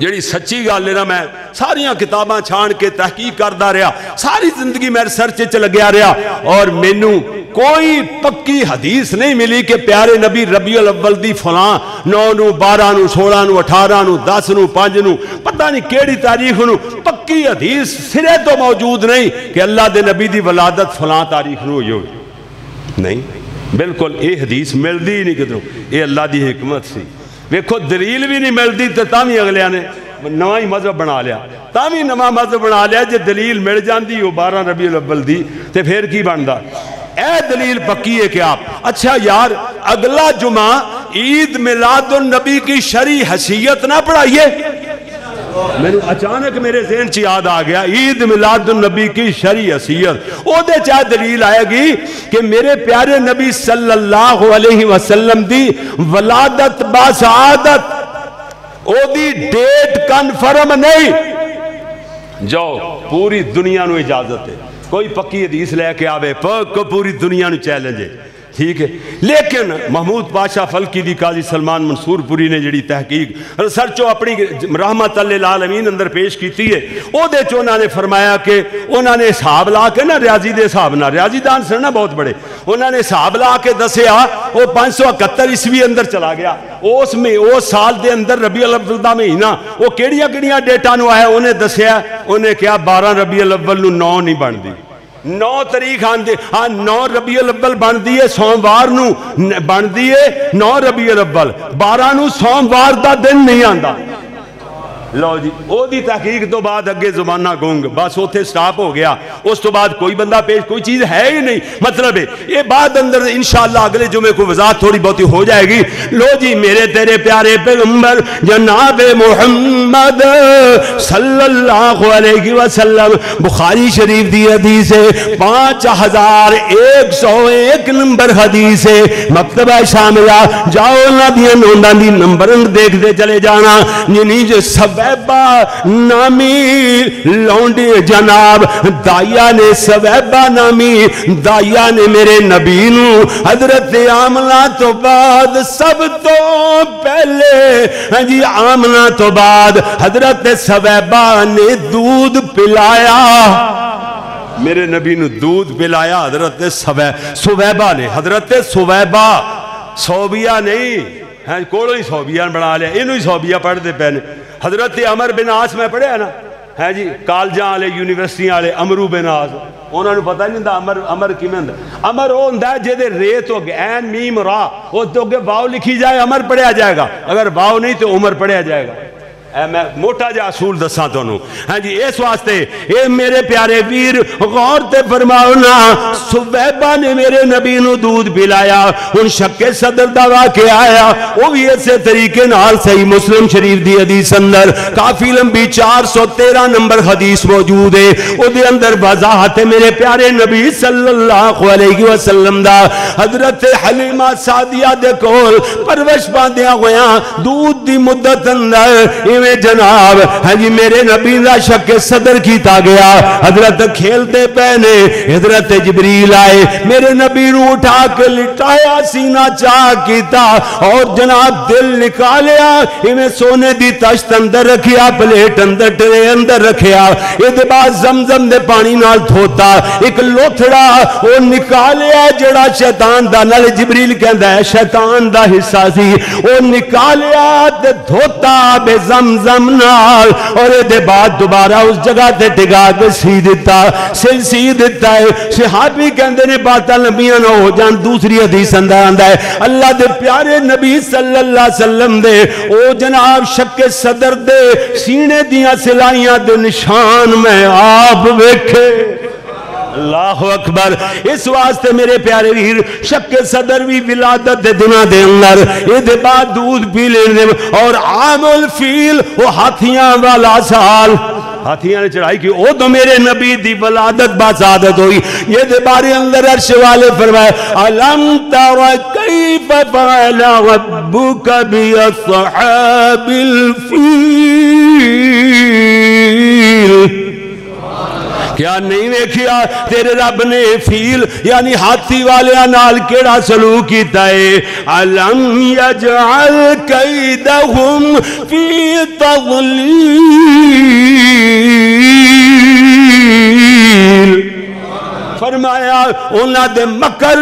जी सच्ची गल मैं सारिया किताबा छाण के तहकीक करता रहा सारी ज़िंदगी मैं रिसर्च लग्या रहा और मैनू कोई पक्की हदीस नहीं मिली कि प्यारे नबी रबी अव्वल की फलां नौ नू बारह सोलह नू अठारह दस नू नू पता नहीं केड़ी तारीख न पक्की हदीस सिरे तो मौजूद नहीं कि अल्लाह के नबी की वलादत फलां तारीख नू हो नहीं बिल्कुल ये हदीस मिलती ही नहीं किधरों ये अल्लाह की हिकमत सी वेखो दलील भी नहीं मिलती तो भी अगलिया ने नवा ही मज़हब बना लिया। ता नवा मज़हब बना लिया, जो दलील मिल जाती बारह रबी अब्बल की तो फिर की बनता ए दलील पक्की है क्या अच्छा यार, अगला जुमा ईद मिलाद नबी की शरी हसीयत ना पढ़ाइए। मैंने अचानक मेरे जहन च याद आ गया, ईद मिलाद नबी की शरी हसीयत ओदे दलील आएगी कि मेरे प्यारे नबी सल्लल्लाहु अलैहि वसल्लम दी वलादत बासादत ओदी डेट कन्फर्म नहीं। जाओ, पूरी दुनिया इजाज़त है। कोई पक्की हदीस लैके आवे पक पूरी दुनिया चैलेंज है। ठीक है। लेकिन महमूद पाशा फलकी दी काजी सलमान मंसूरपुरी ने जी तहकीक, रिसर्चो अपनी रहमत आलमीन अंदर पेश की है। वो उन्होंने फरमाया कि उन्होंने हिसाब ला के ना रियाजी के हिसाब न रियाजी दान से ना बहुत बड़े। उन्होंने हिसाब ला के दसिया वो पाँच सौ इकहत्तर ईस्वी अंदर चला गया। उस में उस साल के अंदर रबी अल अव्वल का महीना वो किड़िया डेटा आया उन्हें दसिया उन्हें कहा बारह रबी अव्वल नौ नहीं बनती नौ तरीक आते हाँ नौ रबी अव्बल बनती है सोमवार बनती है नौ रबी अव्बल बारह सोमवार का दिन नहीं आता लो जी, ओदी तहकीक तो बाद अगे जमाना गुंग। बस उसे स्टाप हो गया। उस तो बाद कोई बंदा पेश, कोई चीज़ है ही नहीं। मतलब है, ये बाद अंदर इंशाला अगले जुमे को वजात थोड़ी बहुत हो जाएगी। लो जी, मेरे तेरे प्यारे पैगंबर, जनाब मोहम्मद सल्लल्लाहु अलैहि वसल्लम, बुखारी शरीफ दी हदीस है पाँच हज़ार एक सौ एक नंबर हदीस है मकतबा शामिला। जाओ ना दिया नोंदा दी नंबर देखते चले जाना। जिन्हीं जो सब सवैबा नामी लौंडे जनाब, दाइया ने सवैबा नामी, दाइया ने मेरे नबी हज़रत आमला तो बाद सब तो पहले हाँ जी, आमला तो बाद हज़रत सवैबा ने दूध पिलाया। मेरे नबी ने दूध पिलाया हज़रत सवै, सुवैबा ने। हज़रत सुवैबा, सोबिया नहीं, है, कोलो ही सौबिया बना लिया इनू ही सौबिया पढ़ते पे हज़रत अमर बिनास मैं पढ़िया ना? है जी, कालजा यूनिवर्सिटी आए अमरू बिनास उन्होंने पता नहीं हूँ अमर अमर कि अमर वो होंगे जे रेत हो एन मीम राह उस तो अगे वाव लिखी जाए, अमर पढ़िया जाएगा। अगर वाव नहीं तो उमर पढ़िया जाएगा। मैं मोटा जहा असूल दसा तू हाँ जी, इस वास्ते ये मेरे प्यारे वीर, गौर ते फरमाओ ना सुबैबा ने मेरे नबी न दूध पिलाया हूँ शक्के सदर का वाक्य आया। वह भी इसे तरीके सही मुस्लिम शरीफ की हदीस अंदर, काफ़ी लंबी चार सौ तेरह नंबर हदीस मौजूद है। वो अंदर वजाहत है मेरे प्यारे नबी सल्लाह वसलम का हज़रत हलीमा सादिया दे कोल परवश पाद्या होया, दूध की मुद्दत अंदर ये इवें जनाब हाँ जी, मेरे नबी का शक सदर किया गया। हज़रत खेलते पे ने हज़रत जबरील आए। मेरे नबी नु उठा के लिटाया, सीना चाह किया और जनाब दिल निकालिया, इवें सोने दी तश्त अंदर रखिया, प्लेट अंदर, ट्रे अंदर रखिया। ये बाद जमजम दे पानी नाल धोता एक लोथड़ा वो निकालिया जड़ा शैतान दा, नाल जबरील कहता है, शैतान का हिस्सा सी। वो निकालिया धोता बे जमजम नाल, और ये बाद दोबारा उस जगह ते टिका के सी दिता, सिर सी दिता है। सहाबी कहंदे ने, बात लंबियाँ ना हो जान, दूसरी हदीस अंदर आंदा है, अल्लाह दे प्यारे नबी अलैहि वसल्लम दे जनाब शक्के सदर दे, सीने दियाँ सिलाइयाँ दे निशान मैं आप वेखे। अल्लाह अकबर। इस वास्ते मेरे प्यारे वीर शक्के सदर भी विलादत दे दिना दे अंदर। ये बाद दूध पी लेने और आमुल फील, वो हाथियाँ वाला साल। हाथियाँ ने चढ़ाई की ओ तो मेरे नबी दी वलादत बासादत हुई। ये दे बारे अंदर अर्श वाले फरमाए, अलम तरा कैफ फअल रब्बुका बि असहाबिल फील? क्या नहीं वेखिया, तेरे रब ने फील, यानी हाथी वाले नाल केड़ा सलूक किया है? अलम यजअल कैदहुम फ़ी तगलील फरमाया मकर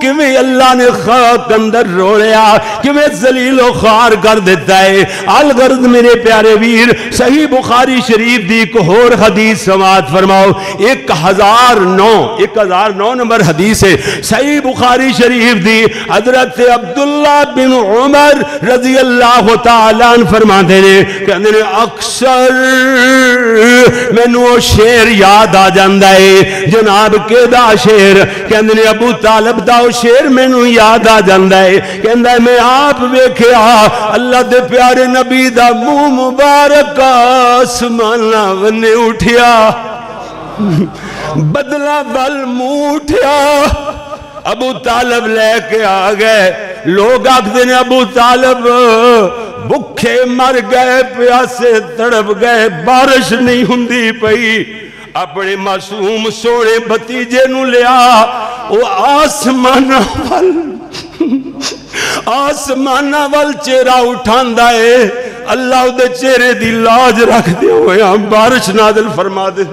किमें अल्लाह ने खाक अंदर रोलिया किमें जलीलो खार कर दिता है। अलगर्द मेरे प्यारे वीर, सही बुखारी शरीफ दी एक होर हदीस समात फरमाओ। एक हज़ार नौ, एक हज़ार नौ नंबर हदीस है। सही बुखारी शरीफ दी हज़रत अब्दुल्ला बिन उमर रज़ी अल्लाह तआला फरमाते ने कहते ने अक्सर मैनू शेर याद आ जाता है, जनाब केदा शेर। कहते अबू तालब का शेर मैनू याद आ जाता है। कहता मैं आप वेख्या, अल्लाह के प्यारे नबी का मुँह मुबारक आसमाना बने उठिया। बदला बल मुँह उठिया। अबू तालब लेके आ गए। लोग आखते ने, अबू तालब, भुखे मर गए, प्यासे तड़प गए, बारिश नहीं होंगी पई। अपने मासूम सोने भतीजे लिया। वो आसमान वल आसमान वल चेहरा उठांदा है अल्लाह चेहरे दी लाज रखते हुए बारिश नादिल फरमा दे।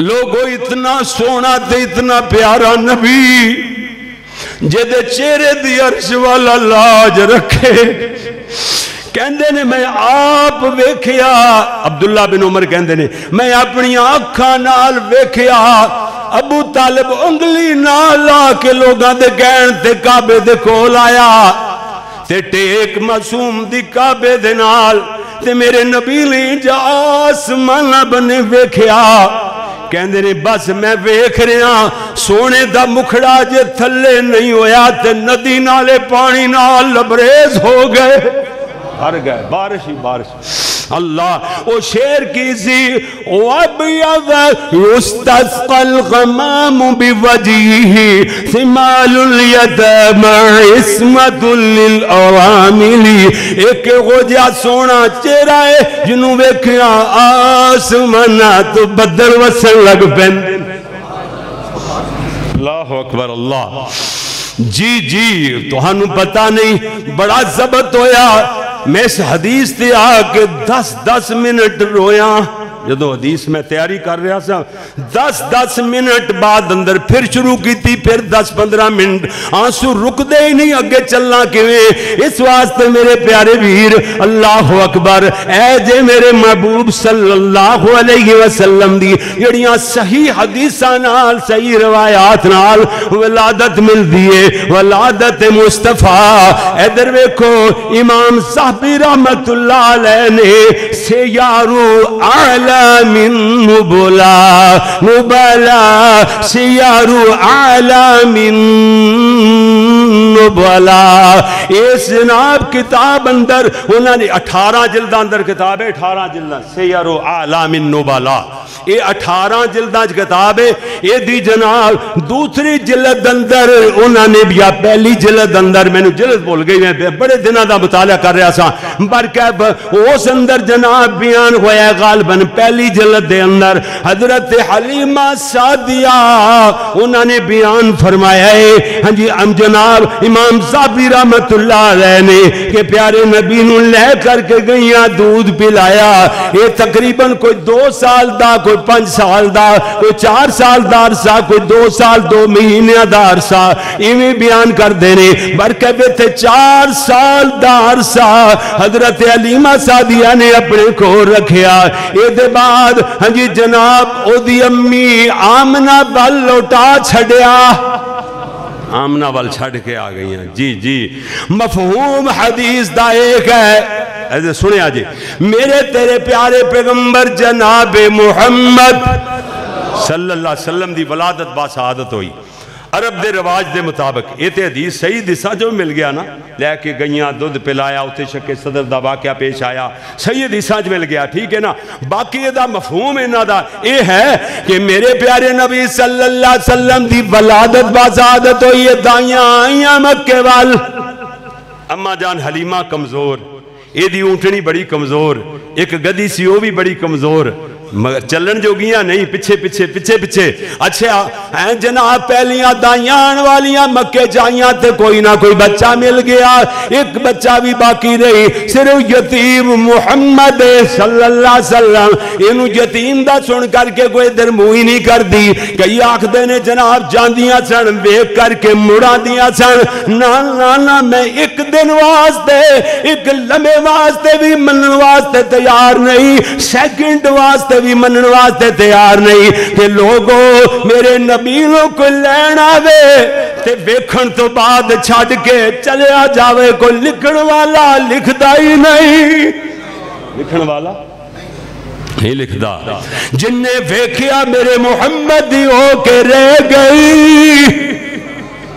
लोगो, इतना सोना ते इतना प्यारा नबी। जेदे चेहरे दी अर्श वाला लाज रखे। कहते ने, मैं आप वेख्या। अब्दुल्ला बिन उमर कहते ने, मैं अपनी अखा नाल वेख्या। अबू तालिब उंगली ना ला के लोगों के कहन ते काबे दे कोल आया ते टेक मासूम दी काबे दे नाल ते मेरे नबी ने आसमान बने वेख्या। कहते ने बस मैं वेख रहा सोने का मुखड़ा जे थले नहीं होया तो नदी नाले पानी नाल लबरेज हो गए हर गए बारिश ही बारिश अल्लाह, वो शेर की सी एक गोजा सोना चेहरा है, जिन्हों वेखिया आसमाना तो बदल वसन लग पैंदे। अल्लाह अकबर, अल्लाह। जी जी, तुहानू पता नहीं, बड़ा जबत होया। मैं इस हदीस से आके दस दस मिनट रोया। जो हदीस मैं तैयारी कर रहा सा, दस दस मिनट बाद अंदर फिर शुरू की फिर दस पंद्रह मिनट। आँसू रुकते ही नहीं अगे चलना किवें? इस वास्ते मेरे प्यारे वीर, अल्लाह अकबर ए जे मेरे महबूब सल्लल्लाहु अलैहि दी जड़ियाँ सही हदीसा नाल, सही रवायात नाल वलादत मिलती है वलादत मुस्तफ़ा इधर वेखो, इमाम साहबी रहमतुल्लाह ने से यारू आला मिन मुबला मुबला से यारू इस जनाब किताब अंदर, उन्होंने अठारह अंदर किताब है, अठारह से ये अठारह किताब है। ये जनाब, दूसरी जिलद अंदर, उन्होंने भी पहली जिलद अंदर, मैंने जिलद भूल गई मैं बड़े दिनों का मुताला कर रहा पर क्या उस अंदर जनाब बयान होया गालबन, पहली जिलद के अंदर, हज़रत हलीमा सादिया, उन्होंने बयान फरमाया है। हाँ जी हम जनाब इमाम साबी रहमतुल्लाह ने के प्यारे नबी लै करके गई दूध पिलाया। ये तकरीबन कोई दो साल का कोई पाँच साल का कोई चार साल का अरसा, कोई दो साल, दो महीने का अरसा। इवें बयान करते ने बरकबे थे चार साल का अरसा हज़रत अलीमा सादिया ने अपने को रखा ये बाद हाँ जी जनाब, ओदी अम्मी आमना बल लौटा छड़िया। आमना वाल छड़ के आ गई जी जी। मफहूम हदीस का एक है। ऐसे सुने जी मेरे तेरे प्यारे पैगंबर जनाब मुहम्मद सल्लल्लाहु अलैहि वसल्लम दी वलादत बा शहादत हुई। अरब के रिवाज के मुताबिक ये तो हदीस सही दिशा जो मिल गया ना, लैके गई दुध पिलाया, उत्थे शके सदर का वाक्य पेश आया, सही हदीसा च मिल गया, ठीक है ना? बाकी यदा मफहूम इन्हों का यह है कि मेरे प्यारे नबी अलैहि वसल्लम की वलादत बाजादत है, दाइया आईया मक्के वाल। अम्मा जान हलीमा कमज़ोर यदी ऊंटनी बड़ी कमज़ोर, एक गदी सी वह भी बड़ी कमज़ोर मगर चलन जोगियाँ नहीं, पिछे पिछे पिछे पिछे। अच्छा है जनाब पहलिया दाइया आने वालिया, मक्के जाइया तो कोई ना कोई बच्चा मिल गया। एक बच्चा भी बाकी रही, सिर्फ़ यतीम मुहम्मद सल्लल्लाहु इन यतीम का सुन करके कोई इधर मुँह ही नहीं करती कई आखते ने, जनाब, जांदियाँ सन, वेख करके मुड़ा दिया सन। ना ना ना, मैं एक दिन वास्ते, एक लम्बे वास्ते भी मन वास्ते तैयार नहीं सेकंड वास्ते भी मन वास्ते तैयार नहीं। कि लोगो, मेरे नबी को लैन आवे वेखण तो बाद छड़ के चलिया जावे को लिखण वाला लिखता ही नहीं। लिखण वाला नहीं लिखता जिन्हें वेखिया मेरे मुहम्मद हो के रह गई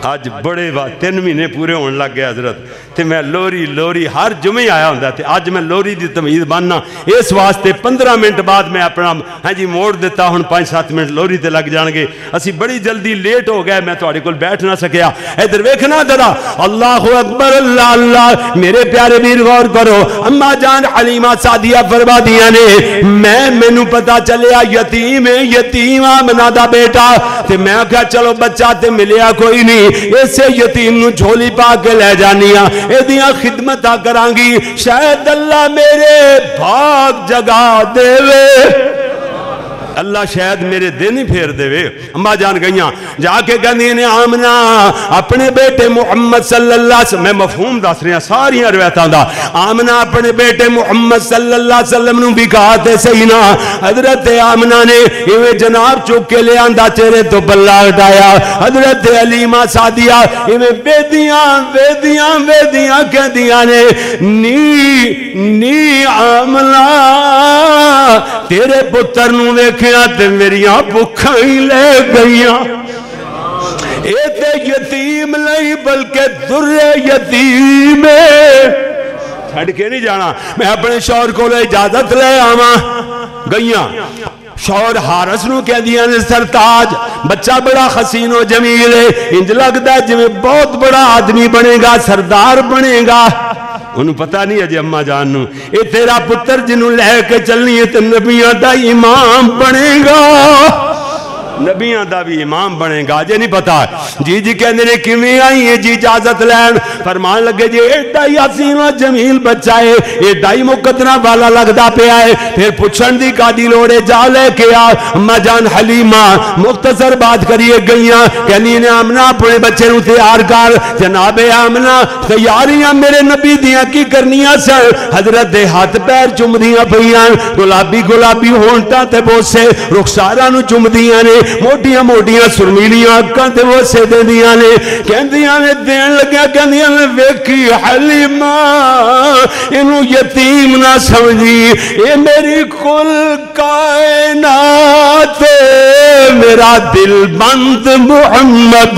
अज बड़े तीन महीने पूरे होने लग गए हज़रत। मैं लोरी लोरी, हर जुमे आया होंगे तो अज मैं लोरी की तमीज बनना। इस वास्ते पंद्रह मिनट बाद मैं अपना हाँ जी, मोड़ दिता हूँ पाँच सत्त मिनट लोरी से लग जाएँगे असी बड़ी जल्दी लेट हो गए, मैं थोड़े को बैठ ना सकिया इधर वेखना जरा, अल्लाह अकबर, अल्लाह अल्लाह, मेरे प्यारे वीर, गौर करो, अम्मा जान, अलीमा, सादिया, फरमादिया ने, मैं, मैनू पता चलिया यतीम है, यतीम आमना दा बेटा। ते मैं क्या चलो बच्चा, ते मिलया कोई नहीं इसे यतीम झोली पा के लै जानी एदिया खिदमत करा शायद अल्लाह मेरे भाग जगा देवे। अल्लाह शायद मेरे दिन ही फेर देवे। अम्मा जान गई जाके कहती ने आमना, अपने बेटे मुहम्मद सल्लल्लाहु मैं मफहूम दस रहा, सारिया रवायतों का आमना अपने बेटे मुहम्मद अलैहि वसल्लम भी कहा सही ना। हज़रत आमना ने इवें जनाब चुक के ले आंदा, चेहरे तो बल्ला हटाया। हज़रत अलीमा सादिया इवें बेदियाँ वेदियाँ वेदियाँ कहदियाँ ने, नी नी आमना, तेरे पुत्र वेख रखिया तो मेरिया भुखा ही ले गई यतीम नहीं, बल्कि दुरे यतीम छड़ के नहीं जाना। मैं अपने शौर को इजाज़त ले आवा। गई शौर हारस कहदिया ने, सरताज, बच्चा बड़ा हसीनो जमील इंज लगता है जिमें बहुत बड़ा आदमी बनेगा, सरदार बनेगा। उन्होंने पता नहीं अजय अम्मा जान तेरा पुत्र जिन्हों लैके चलनी है तो नबिया का इमाम बनेगा। नबिया का भी इमाम बनेगा जे नहीं पता। जी जी कहते ने कि आई है जी इजाज़त लैन? फरमान लगे जी एडा ही हसीना जमील बच्चा है एडा ही मुकदना वाला लगता पिया है, फिर पुछन की कादी लोड़े, जा लेके आ मजान हलीमा, मुख्तसर बात करिए गई कहनी ने, आमना अपने बच्चे तैयार कर, जनाबे आमना, तैयारियाँ मेरे नबी दिया की करनिया सर हज़रत दे हाथ पैर चुमदियाँ पई गुलाबी गुलाबी होनटा ते बोसे, रुखसारा चुमदियाँ ने मोटिया मोटिया सुरमीलियाँ अखा ते वसे देंदियाँ ने कहंदियाँ देन लग्या यतीम ना समझी ये मेरी कुल कायनात मेरा दिल बंद मोहम्मद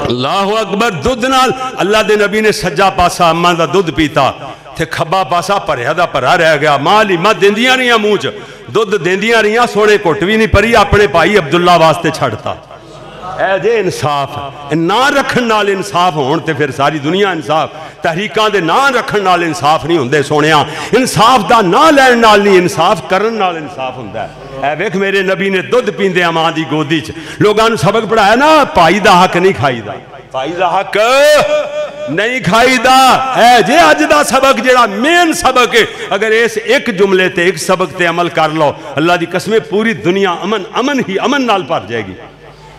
अल्लाह अकबर, दुध नाल। अल्लाह के नबी ने सज्जा पासा, अम्मा का दुध पीता। थे खब्बा पासा भरिया का भरा रह गया। माँ लीमा देंदियाँ रही मूँह च। दुध देंदियाँ रही सोने घुट भी नहीं परी, अपने भाई अब्दुल्ला वास्ते छड़ता। ए इंसाफ, ना रखन नाल इंसाफ ते फिर सारी दुनिया इंसाफ। तहरीकां दे ना रखन इंसाफ नहीं हुंदे सोनिया इंसाफ दा ना लैण नाल नहीं इंसाफ, करन इंसाफ हुंदा है वेख मेरे नबी ने दुध पींदे माँ दी गोदी च। लोगां सबक पढ़ाया ना, भाई दा हक नहीं खाईदा। भाई दा हक नहीं खाईदा। जे अज दा सबक जेड़ा मेन सबक है अगर इस एक जुमले ते एक सबक ते अमल कर लो, अल्लाह दी कसमें पूरी दुनिया अमन अमन ही अमन नाल भर जाएगी।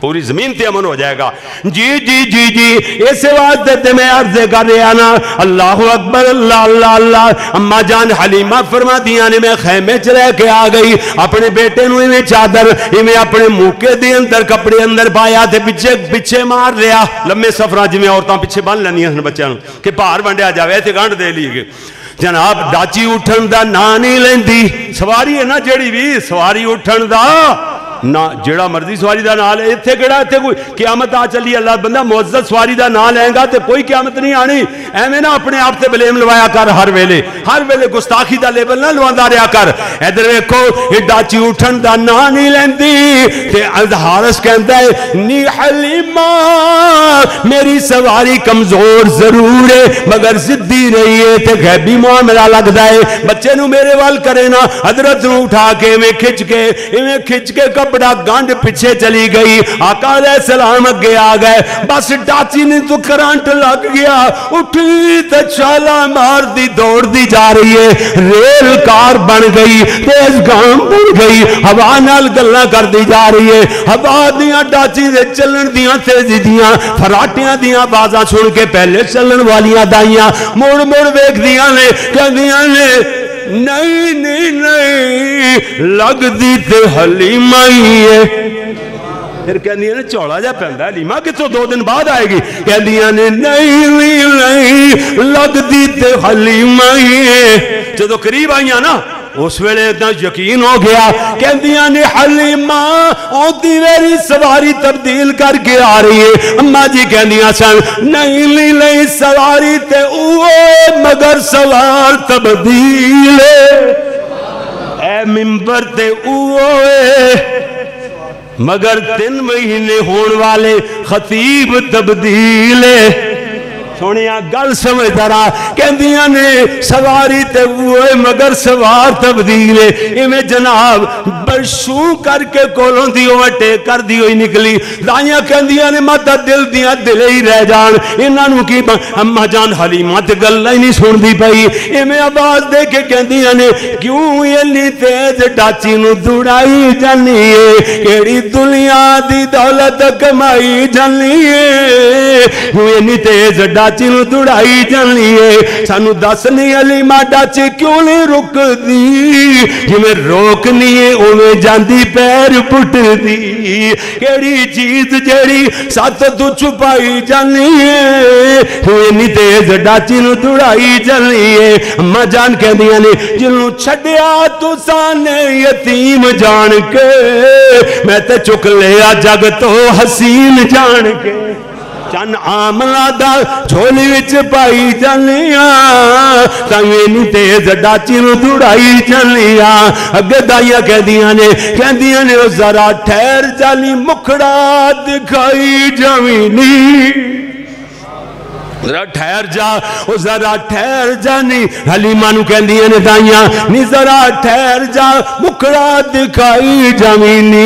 पूरी ज़मीन ते अमन हो जाएगा। जी जी जी जी, इस वास्ते मैं अर्ज़ कर रहा ना, अल्लाह अकबर, अल्लाह अल्लाह अल्लाह। अम्मा जान हलीमा फरमा दिया ने मैं खैमे च रह के आ गई। अपने बेटे इवें चादर, इवें अपने मुके दे अंदर, कपड़े अंदर पाया ते पिछे पिछे मार लिया लम्बे सफ़र जिवें औरत पिछे बन सन बच्चों कि भार वंडिया जाए ते गंढ दे लीए जनाब, डाची उठन का ना नहीं लेंदी। सवारी है ना जड़ी भी सवारी उठन का ना जेड़ा मर्ज़ी सवारी का ले इतने केड़ा इतने कोई क्यामत आ चली, अल्लाह बंदा मुआजत सवारी का नाम लेगा तो कोई क्यामत नहीं आनी। एवं ना अपने आप से बलेम लवाया कर हर वेले। हर वेले गुस्ताखी का लेबल ना लवा रहा कर। इधर वेखो डाची उठन का ना नहीं लेंदी। हारस कहता है, नी हलीमा मेरी सवारी कमज़ोर ज़रूर है, मगर जिद्दी रही है तो गैबी मामला लगता है। बच्चे नु मेरे वाल करे ना नु उठा के इवें खिंच के, इवें खिंच के कपड़ा गंढ पीछे चली गई। आका सलाम अगे आ गए। बस डाची ने तो करंट लग गया। उठी तो दी, दौड़ दी जा रही है। रेल कार बन गई, तेज गाँव बन गई। हवा नाल कर दी जा रही है। हवा दिया डाची दे चलन दिया तेज़ी दिया। फराटियाँ दिया आवाजा सुन के पहले चलन वाली दाइया। मुड़ मुड़ वेखदिया ने, कहदिया ने नहीं नहीं नहीं। लगदी ते हलीमा ही है फिर कहदियाँ ने चौड़ा जा पैदा हलीमा कितों दो दिन बाद आएगी? कहदियाँ ने, नहीं नहीं नहीं। लगदी ते हलीमा ही है जो करीब आईया ना उस वेले यकीन हो गया। कहदिया मेरी सवारी तब्दील करके आ रही है। अम्मा जी कहदिया सन, नहीं ली नहीं सवारी ते मगर सवार तब्दील ए मिंबर ते मगर तीन महीने होने वाले खतीब तब्दील सोनिया गल समझदा रहा कहदिया ने सवारी ते वो मगर सवार तब्दील इवें जनाब बरसू करके कोलों दी ओवरटेक कर दी हुई निकली दाइयाँ कहदिया ने माता दिल दिया दिल ही रह जान इन्हों की अम्मा जान हलीमा ते गल ही नहीं सुनती पई इवें आवाज़ दे के कहदिया ने क्यों इन्नी तेज डाची दुड़ाई जानी है केड़ी दुनिया दी दौलत कमाई जानी है इन्नी तेज डाची चिर दुड़ाई जानी है। सानू दस नहीं अली माडा च क्यों नहीं रुकती जिमें रोकनी है उमें जाती पैर पुटती केड़ी चीज़ जड़ी सत तू छुपाई जानी है। तेज डाची दुड़ाई जानी है। अम्मा जान कहदिया ने जिनू छड़िया तू साने यतीम जान के मैं तो चुक लिया जग तो हसीन जान के ਚੰਨ ਆਮਲਾ ਦਾ ਝੋਲੀ ਵਿੱਚ ਪਾਈ ਜਾਂਦੀਆਂ ਤਾਂ ਇੰਨੀ ਤੇਜ਼ ਡਾਚੀ ਨੂੰ ਦੁੜਾਈ ਜਾਂਦੀਆਂ ਅੱਗੇ ਦਾਈਆਂ ਕਹਿੰਦੀਆਂ ਨੇ ਕਹਿੰਦੀਆਂ ਨੇ, ਉਹ ਜ਼ਰਾ ਠਹਿਰ ਚਾਲੀ ਮੁਖੜਾ ਦਿਖਾਈ ਜਮੀਨੀ जरा ठहर जा, ओ जरा ठहर जा नी हलीमा नु कहंदियाँ ने दाइयाँ, नी जरा ठहर जा, मुखड़ा दिखाई जमीनी।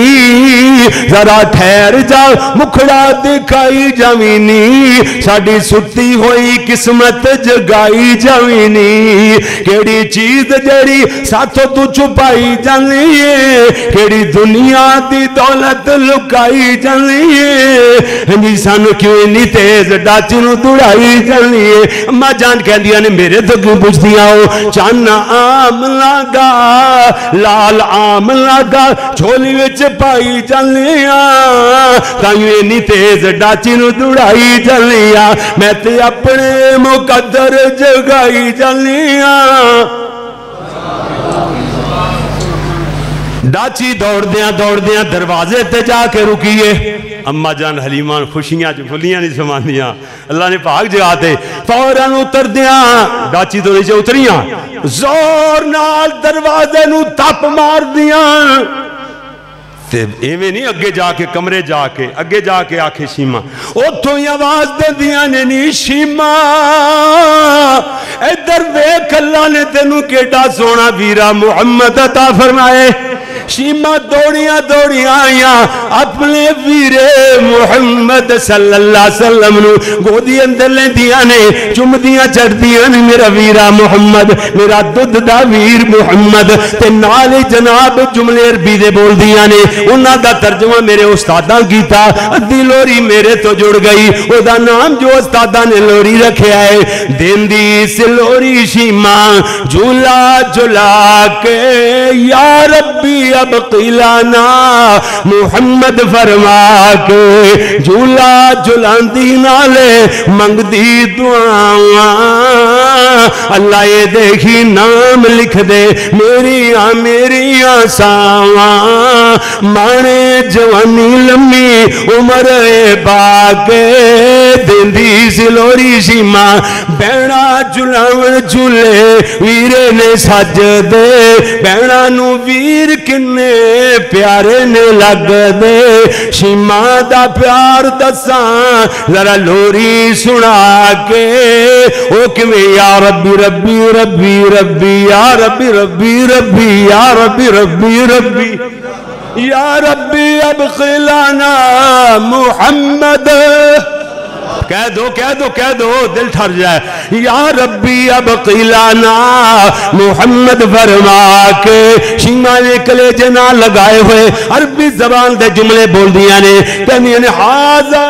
जरा ठहर जा, मुखड़ा दिखाई जमीनी। साडी सुती होई किस्मत जगाई जमीनी। केड़ी चीज़ जेड़ी साथों तू छुपाई जानी है केड़ी दुनिया दी दौलत लुकाई जानी है जी, सानू क्यों इन्नी तेज डाची नु दुड़ाई चलनी है अम्मा जान कहदिया ने, मेरे तो क्यों पुछदियाँ हो। चन्न आम लागा, लाल आम लागा, झोली विच पाई चलनी ताइयों इन्नी तेज डाची दुड़ाई चलनी मैं ते अपने मुकद्दर जगाई चलनी डाची दौड़दिया दौड़दिया दरवाजे ते जाके रुकीए अम्मा जान हलीमा खुशियाँ च फुलियाँ नहीं समांदियाँ। अल्लाह ने भाग जगाते फ़ौरन उतरदिया डाची तो नीचे उतरियाँ। ज़ोर नाल दरवाजे नु तप मार दियाँ एवें नहीं अगे जाके, कमरे जाके अगे जाके आखे शीमा। उतों ही आवाज़ दिंदियाँ ने नी, शीमा, इधर वेख अल्लाह ने तेन केडा सोना वीरा मुहम्मद अता फरमाए। शीमा दौड़िया दौड़िया आईया, अपने वीरे मुहम्मद वसल्लम नु गोदी अंदर लेंदियाँ ने, चुमदियाँ चढ़दियाँ ने, मेरा वीरा मुहम्मद, मेरा दुध दा वीर मुहम्मद, ते नाल ही जनाब जुमले अरबी दे बोलदियाँ ने, उन्हां दा तर्जमा मेरे उस्तादा कीता, अद्धी लोरी मेरे तो जुड़ गई, ओदा नाम जो उस्तादा ने लोरी रखया है, दिन दी इस लोरी शीमा झूला झुला के, या रब्बी अब किलाना, मुहम्मद फरमा के झूला झुलांदी नाले, मंगदी दुआवा। अल्लाह ये देखी नाम लिख दे, मेरिया मेरिया सावा। माने जवानी लम्मी उम्र बाके दिंदी सिलोरी सीमा बैणा झुलावन झूले वीरे ने सज दे। बैणा नु वीर किन्ने प्यारे ने लग दे। सीमा दा प्यार दसा जरा लोरी सुना के। ओ किवें या रब्बी रब्बी रब्बी रब्बी या रब्बी रब्बी रब्बी या रब्बी रब्बी रब्बी। या रब्बी अब खिलाना मुहम्मद। कह दो कह दो कह दो, दिल ठर जाए। या रब्बी अब किलाना मोहम्मद, फरमा के शीमा ने कलेजे ना लगाए हुए अरबी जबान दे जुमले बोल दिया ने। कहनी ने, हाजा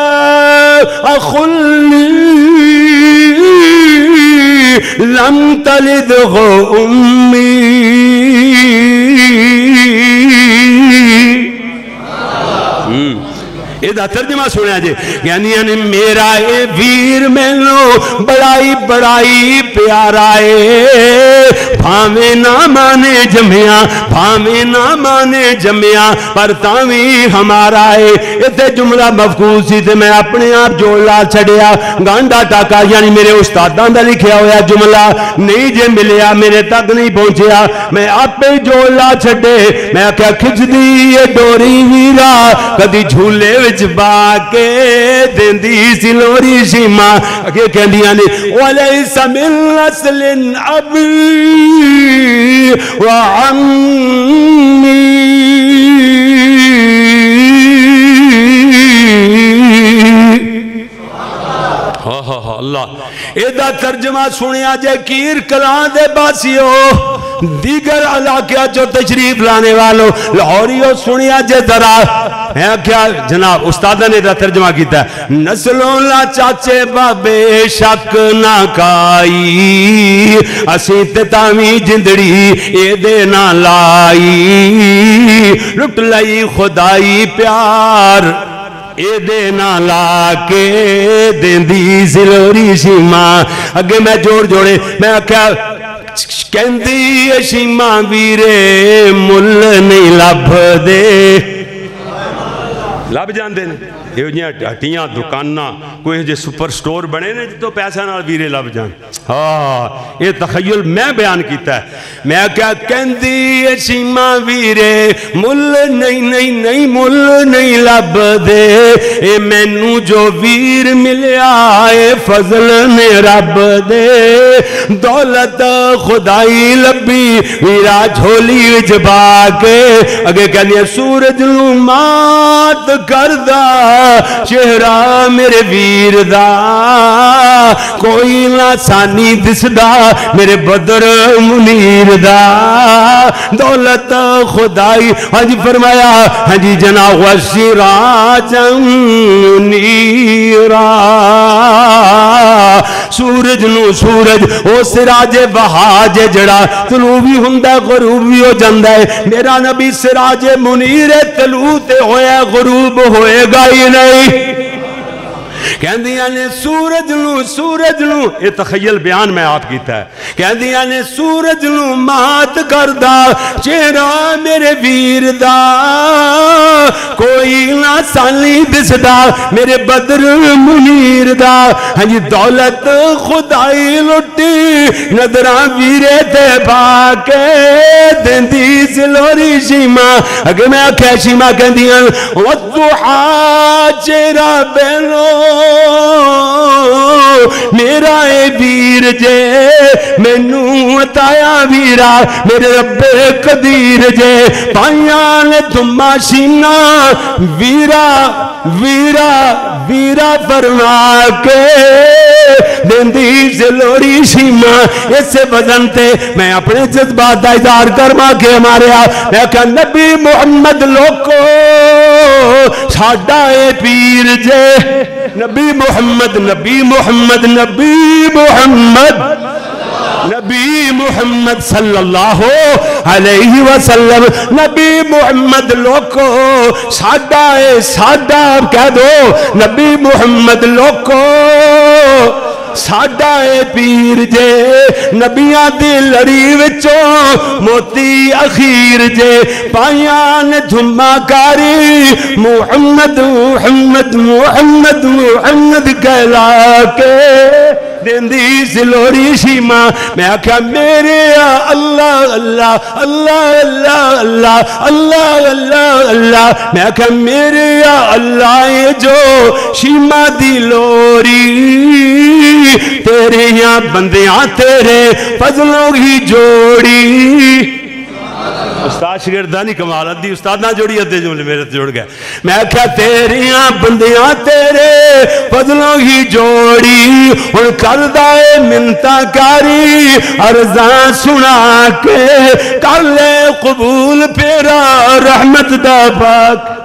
लम तलिद हो उम्मी। एदा तर्जमा सुनिया जे यानी मेरा ए वीर मैनू बड़ाई बड़ाई प्यारा है भावे ना माने जमया भावे ना माने जमया पर तावी हमारा है इतने जुमला मफकूज सी मैं अपने आप जो ला छड़िया गांडा टाका यानी मेरे उस्तादा का लिखा हुआ जुमला नहीं जे मिलया मेरे तक नहीं पहुंचया मैं आपे जो ला छे मैं आख्या खिंचती डोरी हीरा कभी झूले जबा के दी देंदी सिलोरी सीमा अगे कहदिया ने वाले समिल नस्लिन अब अल्लाह एदा तर्जमा सुनिया जे कीर कलां दे बासियो ਸੁਣਿਆ ਜੇ ਕੀਰ ਕਲਾਂ ਦੇ ਬਾਸੀਓ दीगर इलाके चो तशरीफ लाने वालों लाहौरियो सुनिया जे जरा है क्या जनाब उस्ताद ने तर्जमा किया नस्लों ला चाचे बाबे शक ना काई असी ते तावी जिंदड़ी ए ना लाई लुट लाई खुदाई प्यार एदे ना ला के देंदी सिलोरी सीमा अगे मैं जोड़ जोड़े मैं आख्या कहती माँ भीरे मुल नहीं लभ दे लभ जाते हैं ਇਹੋ ਜਿਹੀਆਂ ਹਟੀਆਂ ਦੁਕਾਨਾਂ ਕੋਈ ਜੇ ਸੁਪਰ ਸਟੋਰ ਬਣੇ ਨੇ ਜਿੱਤੋਂ ਪੈਸਿਆਂ ਨਾਲ ਵੀਰੇ ਲੱਭ ਜਾਣ ਹਾਂ ਇਹ ਤਖਯਲ ਮੈਂ ਬਿਆਨ ਕੀਤਾ ਮੈਂ ਕਿਹਾ ਕਹਿੰਦੀ ਏ ਸੀਮਾ ਵੀਰੇ ਮੁੱਲ ਨਹੀਂ ਨਹੀਂ ਨਹੀਂ ਮੁੱਲ ਨਹੀਂ ਲੱਭਦੇ ਇਹ ਮੈਨੂੰ ਜੋ ਵੀਰ ਮਿਲਿਆ ਏ ਫਜ਼ਲ ਨੇ ਰੱਬ ਦੇ ਦੌਲਤ ਖੁਦਾਈ ਲੱਭੀ ਵੀਰਾ ਝੋਲੀ ਵਿੱਚ ਪਾ ਕੇ ਅੱਗੇ ਕਹਿੰਦੀ ਸੂਰਜ ਨੂੰ ਮਾਤ ਕਰਦਾ चेहरा मेरे वीर दा। कोई ना सानी दिसदा मेरे बदर मुनीर दा। दौलत खुदाई हज फरमाया हजी जना वसीराज नीरा सूरज न सूरज, ओ सिराजे बहाज जड़ा तलू भी हुंदा गरूब भी हो जाता है। मेरा नबी सिराजे मुनीर तलू ते होया गरूब होएगा ही নাই कहदिया ने, सूरज नूरज नखयल बयान मैं आप किया कहदिया ने, सूरज मात कर देरा मेरे वीर कोई ना साली दिसदा मेरे बदर मुनीर हाँ जी, दौलत खुदाई लुटी नदर वीरे ते पाके दी सिलोरी शीमा। अगे मैं आख्या शीमा कहदिया चेरा बैलो। मेरा ए वीर जे, मैनू बताया वीरा, मेरे रबे कदीर जे। पाइया ने तुम्मा सीना, वीरा वीरा वीरा फरमा के। देंदी से लोड़ी सीमा, इसे बदन ते मैं अपने जज्बात का इजहार करमा के मारिया मैं क्या नबी मोहम्मद लोको, साडा ए पीर जे। नबी मोहम्मद नबी मोहम्मद नबी मोहम्मद नबी मोहम्मद सल्लल्लाहु अलैहि वसल्लम। नबी मोहम्मद लोको, साडा ए साडा कह दो। नबी मोहम्मद लोको ਸਾਡਾ ਏ ਪੀਰ ਜੇ ਨਬੀਆਂ ਦੀ ਲੜੀ ਵਿੱਚੋਂ ਮੋਤੀ ਅਖੀਰ ਜੇ। ਪਾਇਆ ਨੇ ਧੁਮਾਕਾਰੀ ਮੁਹੰਮਦ ਮੁਹੰਮਦ ਮੁਹੰਮਦ ਮੁਹੰਮਦ ਕਹਿਲਾ ਕੇ। देंदी सिलोरी शीमा मैं आख्या, मेरे अल्लाह अल्लाह अल्लाह अल्लाह अल्लाह अल्लाह अल्लाह अल्लाह। मैं आख्या, मेरे अल्लाह जो शीमा दी लोरी, तेरे या बंदियाँ, तेरे फजलों की जोड़ी। उस्ताद शिगिरदा नहीं कमाल अद्धी उस्ताद ना जोड़ी अद्धे जुमले मेरे जुड़ गए। मैं क्या तेरिया बंदिया तेरे बदलों की जोड़ी हूँ करदा दिनता मिनता कारी अर्जा सुना के कर ले कबूल, फेरा रहमत दा पाक।